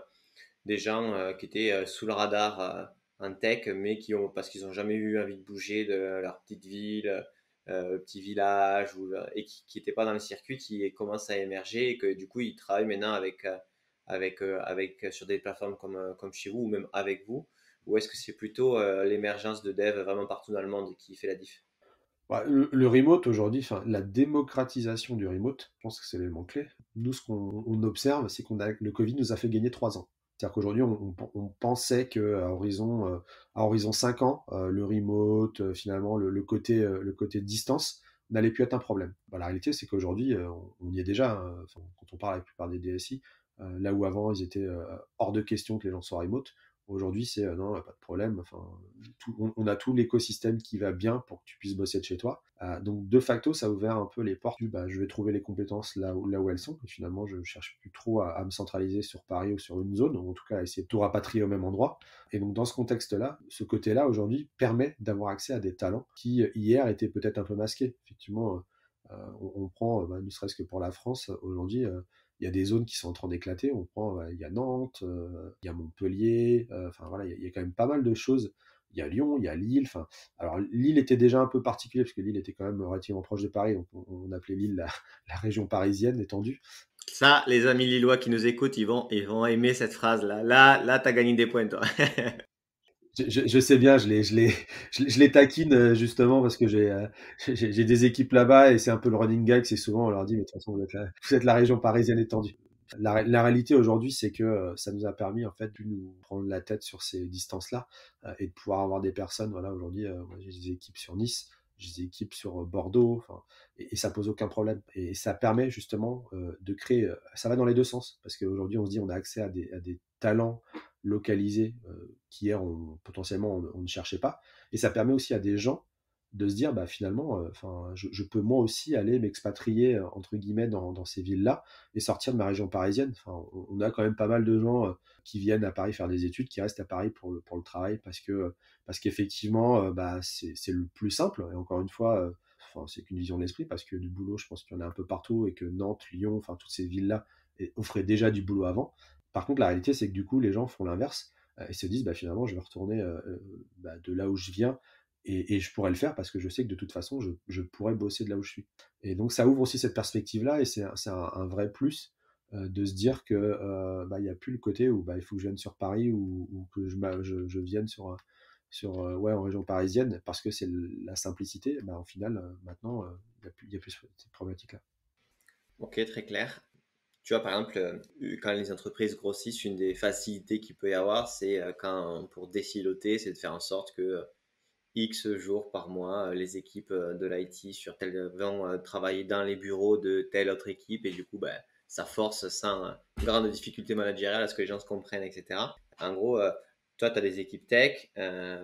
des gens qui étaient sous le radar en tech, mais qui ont, parce qu'ils n'ont jamais eu envie de bouger de leur petite ville, petit village, ou, et qui n'étaient pas dans le circuit, qui commencent à émerger et que du coup ils travaillent maintenant avec, avec, avec, sur des plateformes comme, comme chez vous ou même avec vous Ou est-ce que c'est plutôt l'émergence de dev vraiment partout dans le monde qui fait la diff? Bah, le, remote aujourd'hui, la démocratisation du remote, je pense que c'est l'élément clé. Nous, ce qu'on observe, c'est qu'on a le Covid nous a fait gagner trois ans. C'est-à-dire qu'aujourd'hui, on, pensait qu'à horizon, euh, à horizon 5 ans, euh, le remote, euh, finalement, le, côté, le côté distance n'allait plus être un problème. Bah, la réalité, c'est qu'aujourd'hui, on, y est déjà. Hein. quand on parle avec la plupart des DSI, là où avant, ils étaient hors de question que les gens soient remote, Aujourd'hui, c'est euh, non, pas de problème. Enfin, on, a tout l'écosystème qui va bien pour que tu puisses bosser de chez toi. Euh, donc, de facto, ça a ouvert un peu les portes du bah, je vais trouver les compétences là où, elles sont. Finalement, je ne cherche plus trop à, me centraliser sur Paris ou sur une zone, ou en tout cas à essayer de tout rapatrier au même endroit. Et donc, dans ce contexte-là, ce côté-là, aujourd'hui, permet d'avoir accès à des talents qui, hier, étaient peut-être un peu masqués. Effectivement, euh, on, prend, bah, ne serait-ce que pour la France, aujourd'hui, il y a des zones qui sont en train d'éclater. On prend, il y a Nantes, euh, il y a Montpellier, euh, enfin voilà, il y, a, quand même pas mal de choses. Il y a Lyon, il y a Lille. Enfin, alors Lille était déjà un peu particulier parce que Lille était quand même relativement proche de Paris, donc on, appelait Lille <laughs> la, région parisienne étendue. Ça, les amis lillois qui nous écoutent, ils vont, ils vont aimer cette phrase là. Là, là, t'as gagné des points toi. <laughs> je, sais bien, <laughs> je les, taquine euh, justement parce que euh, <laughs> j'ai, des équipes là-bas et c'est un peu le running gag. C'est souvent on leur dit mais de toute façon vous êtes la, <laughs> région parisienne étendue. La, réalité aujourd'hui, c'est que euh, ça nous a permis en fait de nous prendre la tête sur ces distances-là et de pouvoir avoir des personnes. Voilà, aujourd'hui, j'ai des équipes sur Nice, j'ai des équipes sur Bordeaux, et, et, ça pose aucun problème. Et ça permet justement de créer. Ça va dans les deux sens parce qu'aujourd'hui, on se dit on a accès à des talents localisés qu'hier on, potentiellement on, ne cherchait pas. Et ça permet aussi à des gens de se dire bah finalement je, peux moi aussi aller m'expatrier entre guillemets dans, ces villes là et sortir de ma région parisienne. Enfin on, a quand même pas mal de gens qui viennent à Paris faire des études qui restent à Paris pour le, pour le travail parce que parce qu'effectivement bah c'est le plus simple. Et encore une fois enfin c'est qu'une vision de l'esprit parce que du boulot je pense qu'il y en a un peu partout et que Nantes Lyon enfin toutes ces villes là offraient déjà du boulot avant par contre, la réalité, c'est que du coup, les gens font l'inverse euh, et se disent bah, finalement, je vais retourner euh, euh, bah, de là où je viens et, je pourrais le faire parce que je sais que de toute façon, je, pourrais bosser de là où je suis. Et donc, ça ouvre aussi cette perspective-là et c'est un, vrai plus de se dire que bah, n'y a plus le côté où bah, il faut que je vienne sur Paris ou, que je, je, vienne sur, sur ouais, en région parisienne parce que c'est la simplicité. Bah, au final, maintenant, il n'y a, a plus cette problématique-là. Ok, très clair. Tu vois, par exemple, euh, quand les entreprises grossissent, une des facilités qu'il peut y avoir, c'est euh, quand, pour déciloter, c'est de faire en sorte que euh, X jours par mois, les équipes de l'IT vont travailler dans les bureaux de telle autre équipe et du coup, ben, ça force sans grande difficulté managériale à ce que les gens se comprennent, etc. En gros, toi, tu as des équipes tech,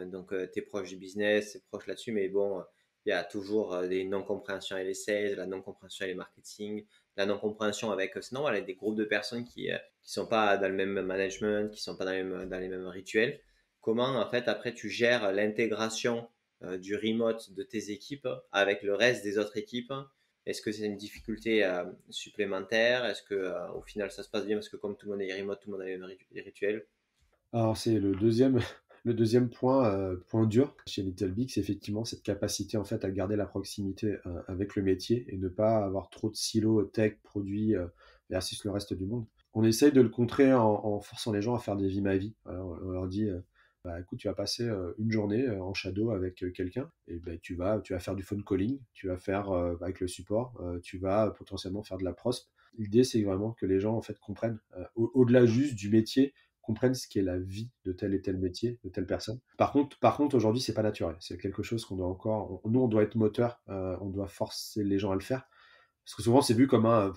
donc tu es proche du business, tu es proche là-dessus, mais bon, il y a toujours des non-compréhensions avec les sales, la non-compréhension avec les marketing, la non-compréhension avec, euh, c'est normal, des groupes de personnes qui ne euh, sont pas dans le même management, qui sont pas dans les mêmes, dans les mêmes rituels. Comment, en fait, après, tu gères l'intégration euh, du remote de tes équipes avec le reste des autres équipes? Est-ce que c'est une difficulté supplémentaire? Est-ce que au final, ça se passe bien parce que comme tout le monde est remote, tout le monde a les mêmes rituels? Alors, c'est le deuxième, le deuxième point, euh, point dur chez Little Big, c'est effectivement cette capacité en fait à garder la proximité euh, avec le métier et ne pas avoir trop de silos tech, produits euh, versus le reste du monde. on essaye de le contrer en, forçant les gens à faire des vies ma vie. On leur dit, bah, écoute, tu vas passer une journée en shadow avec quelqu'un, et ben, tu, vas, tu vas faire du phone calling, tu vas faire avec le support, tu vas potentiellement faire de la prospe. L'idée, c'est vraiment que les gens en fait comprennent, au-delà juste du métier, comprennent ce qu'est la vie de tel et tel métier, de telle personne. Par contre, par contre aujourd'hui, c'est pas naturel. C'est quelque chose qu'on doit encore. nous, on doit être moteur, on doit forcer les gens à le faire. Parce que souvent, c'est vu comme un.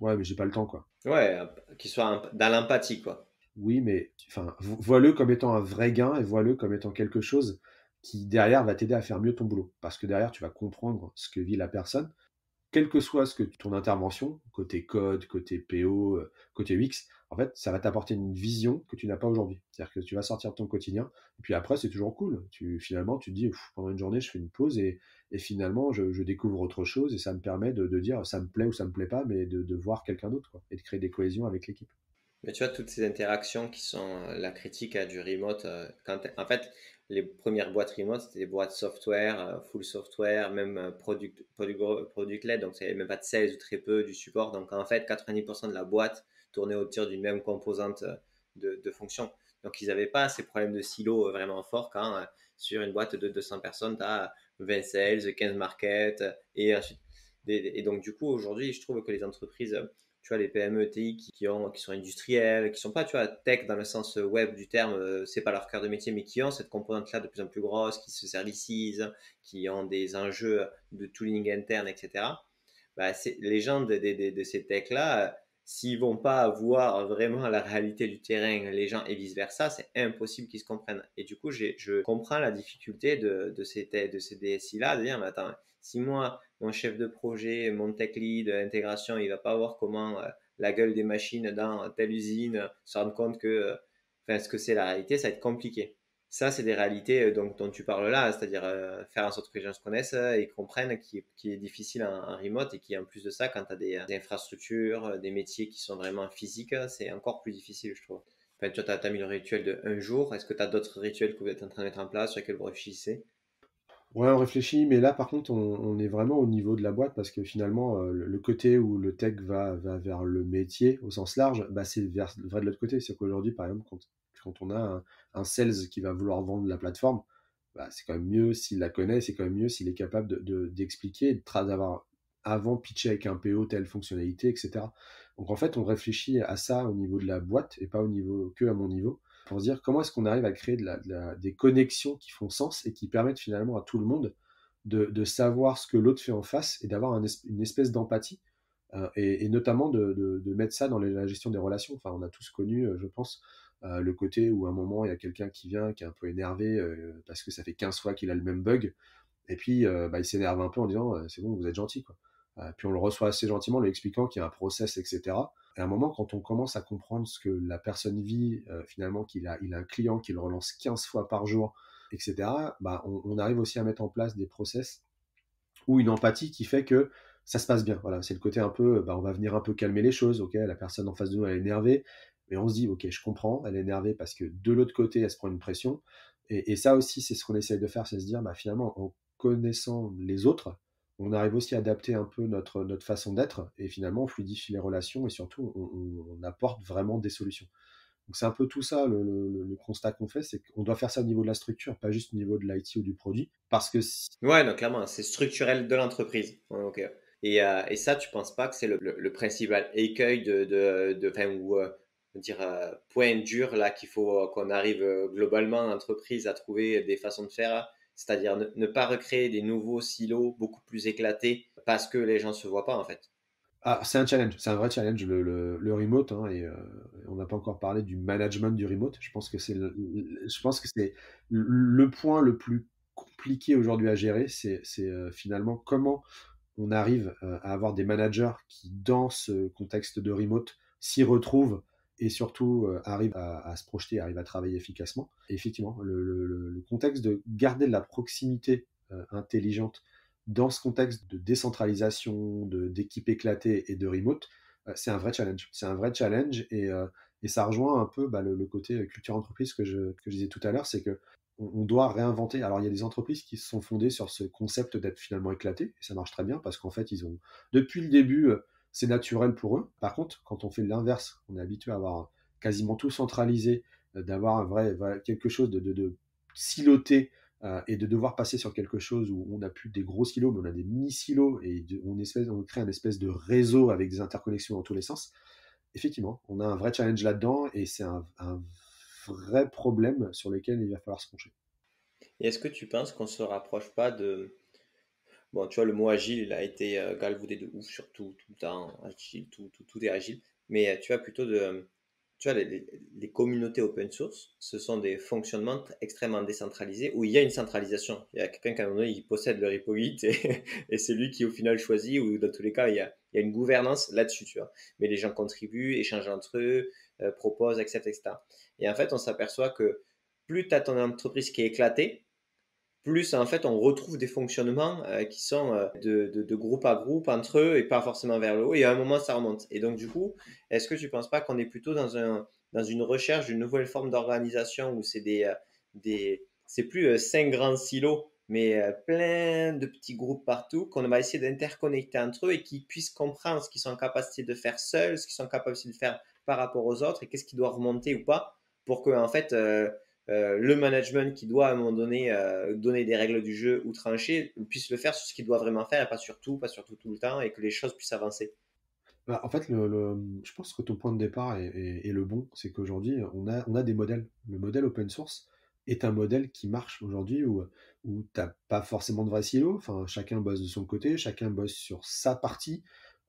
ouais, mais j'ai pas le temps, quoi. Ouais, qu'il soit dans l'empathie, quoi oui, mais enfin, vois-le comme étant un vrai gain et vois-le comme étant quelque chose qui derrière va t'aider à faire mieux ton boulot. Parce que derrière, tu vas comprendre ce que vit la personne, quelle que soit ce que ton intervention, côté code, côté PO, euh, côté UX, en fait, ça va t'apporter une vision que tu n'as pas aujourd'hui. C'est-à-dire que tu vas sortir de ton quotidien, et puis après, c'est toujours cool. Tu, finalement, tu te dis, pendant une journée, je fais une pause, et, finalement, je, découvre autre chose, et ça me permet de, dire, ça me plaît ou ça me plaît pas, mais de, de voir quelqu'un d'autre, et de créer des cohésions avec l'équipe. Mais tu vois, toutes ces interactions qui sont euh, la critique à du remote, euh, quand en fait, les premières boîtes remote, c'était des boîtes software, euh, full software, même product, product, led, donc c'est même pas de sales ou très peu, du support. Donc en fait, 90% de la boîte tournait autour d'une même composante de, de fonction. Donc ils n'avaient pas ces problèmes de silo vraiment forts quand sur une boîte de 200 personnes, tu as 20 sales, 15 market et Et donc du coup, aujourd'hui, je trouve que les entreprises tu vois, les PME TI qui, ont, qui sont industrielles, qui sont pas, tu vois, tech dans le sens web du terme, euh, c'est pas leur cœur de métier, mais qui ont cette composante-là de plus en plus grosse, qui se servicisent, qui ont des enjeux de tooling interne, etc. Bah, les gens de, de, de, ces techs-là, s'ils vont pas voir vraiment la réalité du terrain, les gens et vice-versa, c'est impossible qu'ils se comprennent. Et du coup, je comprends la difficulté de, de ces, de ces DSI-là, de dire, mais attends, si moi, mon chef de projet, mon tech lead, intégration, il va pas voir comment euh, la gueule des machines dans telle usine se rendre compte que, euh, enfin, ce que c'est la réalité, ça va être compliqué. Ça, c'est des réalités euh, donc, dont tu parles là, c'est-à-dire faire en sorte que les gens se connaissent et comprennent qui, est difficile en, remote et qui, en plus de ça, quand tu as des, infrastructures, des métiers qui sont vraiment physiques, c'est encore plus difficile, je trouve. Enfin, tu as, mis le rituel de un jour. Est-ce que tu as d'autres rituels que vous êtes en train de mettre en place sur lesquels vous réfléchissez? Ouais, on réfléchit, mais là, par contre, on, est vraiment au niveau de la boîte parce que finalement, euh, le côté où le tech va, vers le métier au sens large, bah, c'est vrai de l'autre côté. C'est qu'aujourd'hui, par exemple, quand, quand on a un, sales qui va vouloir vendre la plateforme, bah, c'est quand même mieux s'il la connaît, c'est quand même mieux s'il est capable d'expliquer, de, d'avoir avant pitché avec un PO telle fonctionnalité, etc. Donc en fait, on réfléchit à ça au niveau de la boîte et pas au niveau que à mon niveau pour dire comment est-ce qu'on arrive à créer des connexions qui font sens et qui permettent finalement à tout le monde de, savoir ce que l'autre fait en face et d'avoir une espèce d'empathie euh, et, notamment de, mettre ça dans la gestion des relations. Enfin, on a tous connu, euh, je pense, euh, le côté où à un moment il y a quelqu'un qui vient, qui est un peu énervé parce que ça fait 15 fois qu'il a le même bug et puis bah, il s'énerve un peu en disant c'est bon, vous êtes gentil. Quoi. puis on le reçoit assez gentiment, lui expliquant qu'il y a un process, etc. Et à un moment, quand on commence à comprendre ce que la personne vit, euh, finalement, qu'il a, il a un client qui le relance 15 fois par jour, etc., bah, on, arrive aussi à mettre en place des process ou une empathie qui fait que ça se passe bien. Voilà, c'est le côté un peu, bah, on va venir un peu calmer les choses. Ok, la personne en face de nous, elle est énervée, mais on se dit, ok, je comprends, elle est énervée parce que de l'autre côté, elle se prend une pression. Et, ça aussi, c'est ce qu'on essaye de faire, c'est se dire, bah, finalement, en connaissant les autres, on arrive aussi à adapter un peu notre, notre façon d'être et finalement on fluidifie les relations et surtout on, apporte vraiment des solutions. Donc c'est un peu tout ça le, constat qu'on fait, c'est qu'on doit faire ça au niveau de la structure, pas juste au niveau de l'IT ou du produit, parce que ouais, donc clairement c'est structurel de l'entreprise. Et, euh, et, ça, tu penses pas que c'est le, principal écueil de, de, de ou euh, dire euh, point dur là qu'il faut qu'on arrive globalement en entreprise à trouver des façons de faire c'est-à-dire ne, pas recréer des nouveaux silos beaucoup plus éclatés parce que les gens ne se voient pas en fait. Ah, c'est un challenge, c'est un vrai challenge le, remote, hein, et euh, on n'a pas encore parlé du management du remote. Je pense que c'est le, je pense que c'est le point le plus compliqué aujourd'hui à gérer, c'est euh, finalement comment on arrive euh, à avoir des managers qui, dans ce contexte de remote, s'y retrouvent et surtout euh, arrive à, se projeter, arrive à travailler efficacement. Effectivement, le, contexte de garder de la proximité euh, intelligente dans ce contexte de décentralisation, d'équipe éclatée et de remote, euh, c'est un vrai challenge. C'est un vrai challenge et, et, ça rejoint un peu bah, le, côté culture entreprise que je, que je disais tout à l'heure, c'est que on, doit réinventer. Alors il y a des entreprises qui se sont fondées sur ce concept d'être finalement éclaté et ça marche très bien parce qu'en fait ils ont depuis le début c'est naturel pour eux. Par contre, quand on fait l'inverse, on est habitué à avoir quasiment tout centralisé, euh, d'avoir un vrai, quelque chose de, de, siloté euh, et de devoir passer sur quelque chose où on n'a plus des gros silos, mais on a des mini silos et on, crée un espèce de réseau avec des interconnexions dans tous les sens. Effectivement, on a un vrai challenge là-dedans et c'est un, vrai problème sur lequel il va falloir se pencher. Et est-ce que tu penses qu'on se rapproche pas de, Bon, tu vois, le mot agile, il a été euh, galvaudé de ouf, surtout, tout le temps, agile, tout, tout, tout est agile. Mais euh, tu vois, plutôt de. Tu vois, les, les, communautés open source, ce sont des fonctionnements extrêmement décentralisés où il y a une centralisation. Il y a quelqu'un qui, à un moment donné, il possède le repo et, <laughs> et c'est lui qui, au final, choisit, ou dans tous les cas, il y a, il y a une gouvernance là-dessus, tu vois. Mais les gens contribuent, échangent entre eux, euh, proposent, etc., etc. Et en fait, on s'aperçoit que plus tu as ton entreprise qui est éclatée, plus en fait on retrouve des fonctionnements euh, qui sont euh, de, groupe à groupe entre eux et pas forcément vers le haut et à un moment ça remonte. Et donc du coup, est-ce que tu ne penses pas qu'on est plutôt dans, un, dans une recherche d'une nouvelle forme d'organisation où c'est des, euh, des c'est plus cinq grands silos mais plein de petits groupes partout qu'on va essayer d'interconnecter entre eux et qu'ils puissent comprendre ce qu'ils sont en capacité de faire seuls, ce qu'ils sont capables de faire par rapport aux autres et qu'est-ce qui doit remonter ou pas pour que en fait euh, le management qui doit à un moment donné euh, donner des règles du jeu ou trancher puisse le faire sur ce qu'il doit vraiment faire et pas sur tout, pas sur tout, tout le temps et que les choses puissent avancer. Bah, en fait, je pense que ton point de départ est, le bon. C'est qu'aujourd'hui, on a, on a des modèles. Le modèle open source est un modèle qui marche aujourd'hui où, où tu n'as pas forcément de vrai silo. Enfin, chacun bosse de son côté, chacun bosse sur sa partie.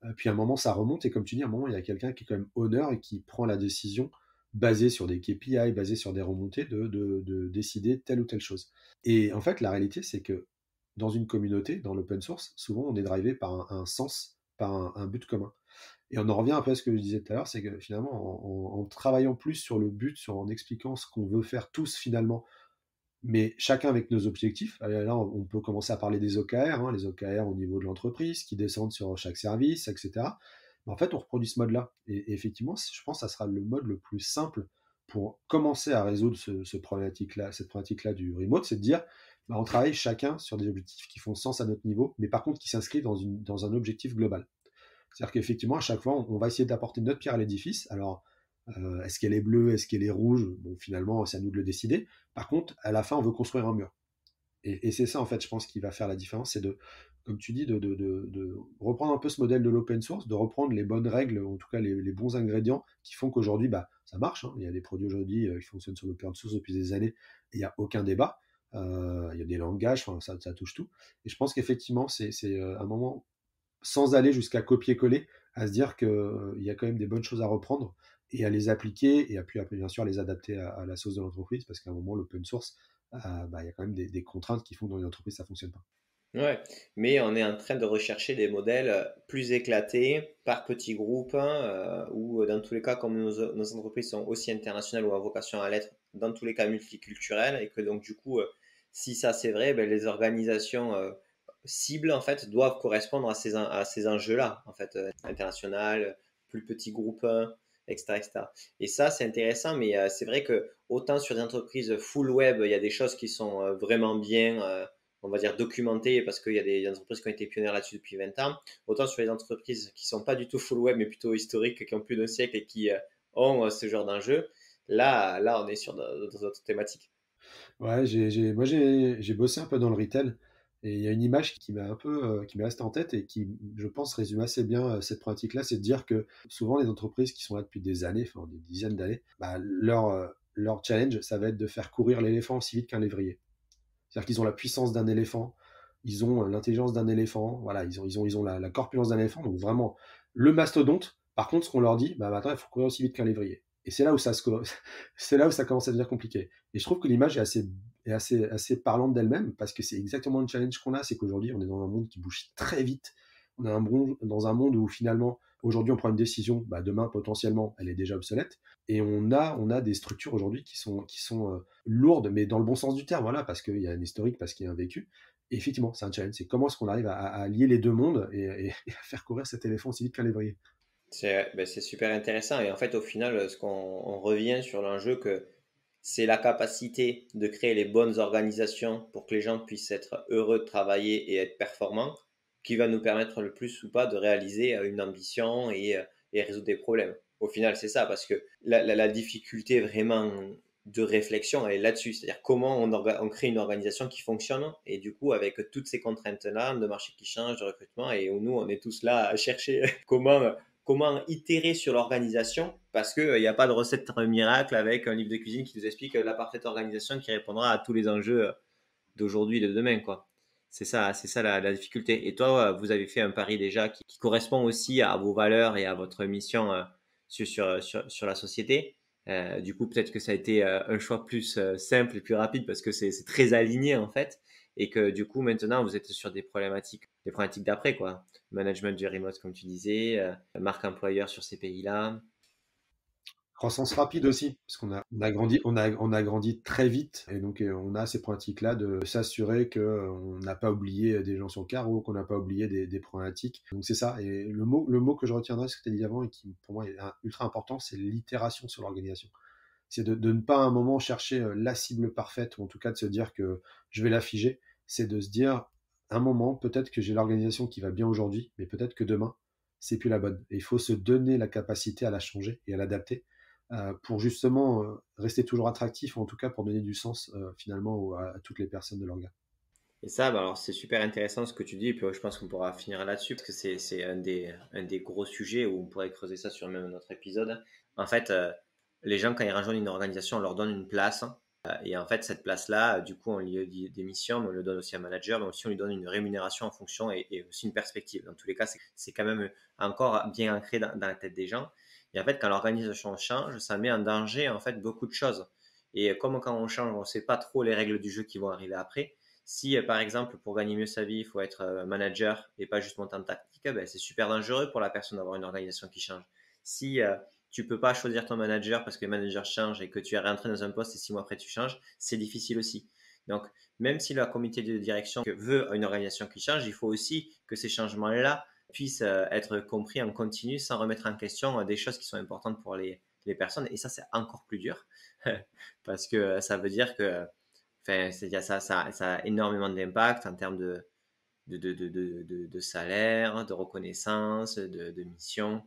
Euh, puis à un moment, ça remonte. Et comme tu dis, à un moment, il y a quelqu'un qui est quand même honneur et qui prend la décision basé sur des KPI, basé sur des remontées, de, de, décider telle ou telle chose. Et en fait, la réalité, c'est que dans une communauté, dans l'open source, souvent on est drivé par un, sens, par un, but commun. Et on en revient un peu à ce que je disais tout à l'heure, c'est que finalement, en, travaillant plus sur le but, sur, en expliquant ce qu'on veut faire tous finalement, mais chacun avec nos objectifs. Là, on peut commencer à parler des OKR, hein, les OKR au niveau de l'entreprise, qui descendent sur chaque service, etc en fait, on reproduit ce mode-là. Et, effectivement, je pense que ça sera le mode le plus simple pour commencer à résoudre ce, problématique-là, cette problématique-là du remote, c'est de dire, bah, on travaille chacun sur des objectifs qui font sens à notre niveau, mais par contre qui s'inscrivent dans, dans un objectif global. C'est-à-dire qu'effectivement, à chaque fois, on, va essayer d'apporter notre pierre à l'édifice. Alors, euh, est-ce qu'elle est bleue, est-ce qu'elle est rouge? Bon, finalement, c'est à nous de le décider. Par contre, à la fin, on veut construire un mur. Et, c'est ça, en fait, je pense, qui va faire la différence, c'est de, comme tu dis, de, reprendre un peu ce modèle de l'open source, de reprendre les bonnes règles, en tout cas les, bons ingrédients qui font qu'aujourd'hui, bah, ça marche. Hein. Il y a des produits aujourd'hui euh, qui fonctionnent sur l'open source depuis des années, il n'y a aucun débat. Euh, il y a des langages, ça, touche tout. Et je pense qu'effectivement, c'est euh, un moment, sans aller jusqu'à copier-coller, à se dire qu'il y a quand même des bonnes choses à reprendre et à les appliquer, et à puis bien sûr les adapter à, la sauce de l'entreprise, parce qu'à un moment, l'open source, euh, bah, il y a quand même des, contraintes qui font que dans une entreprise, ça ne fonctionne pas. Ouais, mais on est en train de rechercher des modèles plus éclatés par petits groupes, hein, euh, ou dans tous les cas, comme nos, entreprises sont aussi internationales ou à vocation à l'être, dans tous les cas multiculturelles, et que donc du coup, euh, si ça c'est vrai, ben, les organisations cibles en fait doivent correspondre à ces, à ces enjeux-là, en fait, international, plus petits groupes, etc. Et ça, c'est intéressant, mais euh, c'est vrai que autant sur des entreprises full web, il y a des choses qui sont euh, vraiment bien, euh, on va dire, documentées, parce qu'il y a des entreprises qui ont été pionnières là-dessus depuis 20 ans, autant sur les entreprises qui sont pas du tout full web, mais plutôt historiques, qui ont plus d'un siècle et qui ont ce genre d'enjeu, là, là, on est sur d'autres thématiques. Ouais, moi j'ai bossé un peu dans le retail. Et il y a une image qui m'a un peu, euh, qui m'est restée en tête et qui, je pense, résume assez bien euh, cette pratique-là, c'est de dire que souvent les entreprises qui sont là depuis des années, enfin des dizaines d'années, bah, leur, euh, leur challenge, ça va être de faire courir l'éléphant aussi vite qu'un lévrier. C'est-à-dire qu'ils ont la puissance d'un éléphant, ils ont l'intelligence d'un éléphant, voilà, ils ont, ils ont, ils ont la, corpulence d'un éléphant, donc vraiment le mastodonte. Par contre, ce qu'on leur dit, bah maintenant, il faut courir aussi vite qu'un lévrier. Et c'est là où ça <laughs> c'est là où ça commence à devenir compliqué. Et je trouve que l'image est assez est assez, assez parlante d'elle-même parce que c'est exactement le challenge qu'on a, c'est qu'aujourd'hui on est dans un monde qui bouge très vite. On est dans un monde où finalement aujourd'hui on prend une décision, bah, demain potentiellement elle est déjà obsolète. Et on a, on a des structures aujourd'hui qui sont, qui sont euh, lourdes, mais dans le bon sens du terme, voilà, parce qu'il y a un historique, parce qu'il y a un vécu. Et effectivement, c'est un challenge. C'est comment est-ce qu'on arrive à, lier les deux mondes <laughs> et, à faire courir cet éléphant aussi vite qu'un lévrier. Ben, c'est super intéressant. Et en fait, au final, ce qu'on revient sur l'enjeu que c'est la capacité de créer les bonnes organisations pour que les gens puissent être heureux de travailler et être performants. Qui va nous permettre le plus ou pas de réaliser une ambition et, et résoudre des problèmes. Au final, c'est ça, parce que la, difficulté vraiment de réflexion, elle est là-dessus. C'est-à-dire comment on, crée une organisation qui fonctionne et du coup, avec toutes ces contraintes-là, de marché qui change, de recrutement, et nous, on est tous là à chercher <laughs> comment, comment itérer sur l'organisation parce qu'il n'y a pas de recette miracle avec un livre de cuisine qui nous explique la parfaite organisation qui répondra à tous les enjeux d'aujourd'hui et de demain. quoi. C'est ça, c'est ça la, difficulté. Et toi, vous avez fait un pari déjà qui, correspond aussi à vos valeurs et à votre mission euh, sur, sur, la société. Euh, du coup, peut-être que ça a été euh, un choix plus euh, simple et plus rapide parce que c'est très aligné en fait. Et que du coup, maintenant, vous êtes sur des problématiques, des problématiques d'après, quoi. Management du remote, comme tu disais, marque employeur sur ces pays-là, croissance rapide aussi, parce qu'on a, on grandi, on a, on très vite, et donc euh, on a ces pratiques-là de s'assurer qu'on n'a pas oublié des gens sur le carreau, qu'on n'a pas oublié des, des, problématiques. Donc c'est ça. Et le mot, le mot que je retiendrai, ce que tu as dit avant, et qui pour moi est ultra important, c'est l'itération sur l'organisation. C'est de, de, ne pas à un moment chercher euh, la cible parfaite, ou en tout cas de se dire que je vais la figer. C'est de se dire, un moment, peut-être que j'ai l'organisation qui va bien aujourd'hui, mais peut-être que demain, c'est plus la bonne. Et il faut se donner la capacité à la changer et à l'adapter pour justement euh, rester toujours attractif, ou en tout cas pour donner du sens euh, finalement à, toutes les personnes de l'organe. Et ça, bah, alors c'est super intéressant ce que tu dis, et puis je pense qu'on pourra finir là-dessus, parce que c'est un des, gros sujets où on pourrait creuser ça sur même notre épisode. En fait, les gens, quand ils rejoignent une organisation, on leur donne une place, et en fait, cette place-là, du coup, on lui dit des missions, mais on le donne aussi à un manager, mais aussi on lui donne une rémunération en fonction et, aussi une perspective. Dans tous les cas, c'est quand même encore bien ancré dans la tête des gens. Et en fait, quand l'organisation change, ça met en danger en fait beaucoup de choses. Et comme quand on change, on ne sait pas trop les règles du jeu qui vont arriver après. Si, euh, par exemple, pour gagner mieux sa vie, il faut être euh, manager et pas juste montant tactique, ben, c'est super dangereux pour la personne d'avoir une organisation qui change. Si euh, tu peux pas choisir ton manager parce que le manager change et que tu es rentré dans un poste et six mois après tu changes, c'est difficile aussi. Donc, même si le comité de direction veut une organisation qui change, il faut aussi que ces changements-là puisse euh, être compris en continu sans remettre en question euh, des choses qui sont importantes pour les, les personnes. Et ça, c'est encore plus dur <laughs> parce que euh, ça veut dire que ça, ça, a énormément d'impact en termes de, de, de, de, salaire, de reconnaissance, de, mission.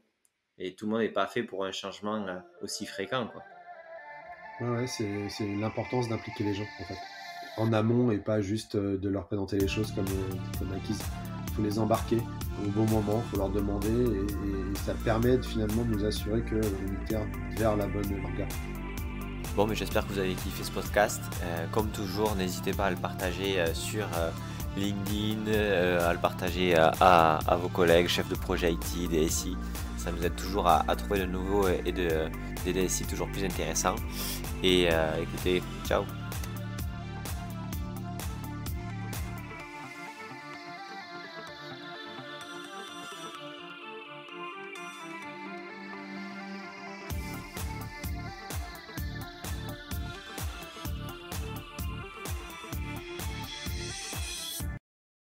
Et tout le monde n'est pas fait pour un changement aussi fréquent. Quoi. C'est, c'est l'importance d'impliquer les gens en fait. En amont et pas juste de leur présenter les choses comme, comme acquises faut les embarquer au bon moment, il faut leur demander et, ça permet finalement de nous assurer que tire vers la bonne organe. Bon, mais j'espère que vous avez kiffé ce podcast. Euh, comme toujours, n'hésitez pas à le partager euh, sur euh, LinkedIn, à le partager à, vos collègues, chefs de projet IT, DSI. Ça nous aide toujours à, trouver de nouveaux et de, des DSI toujours plus intéressants. Et écoutez, ciao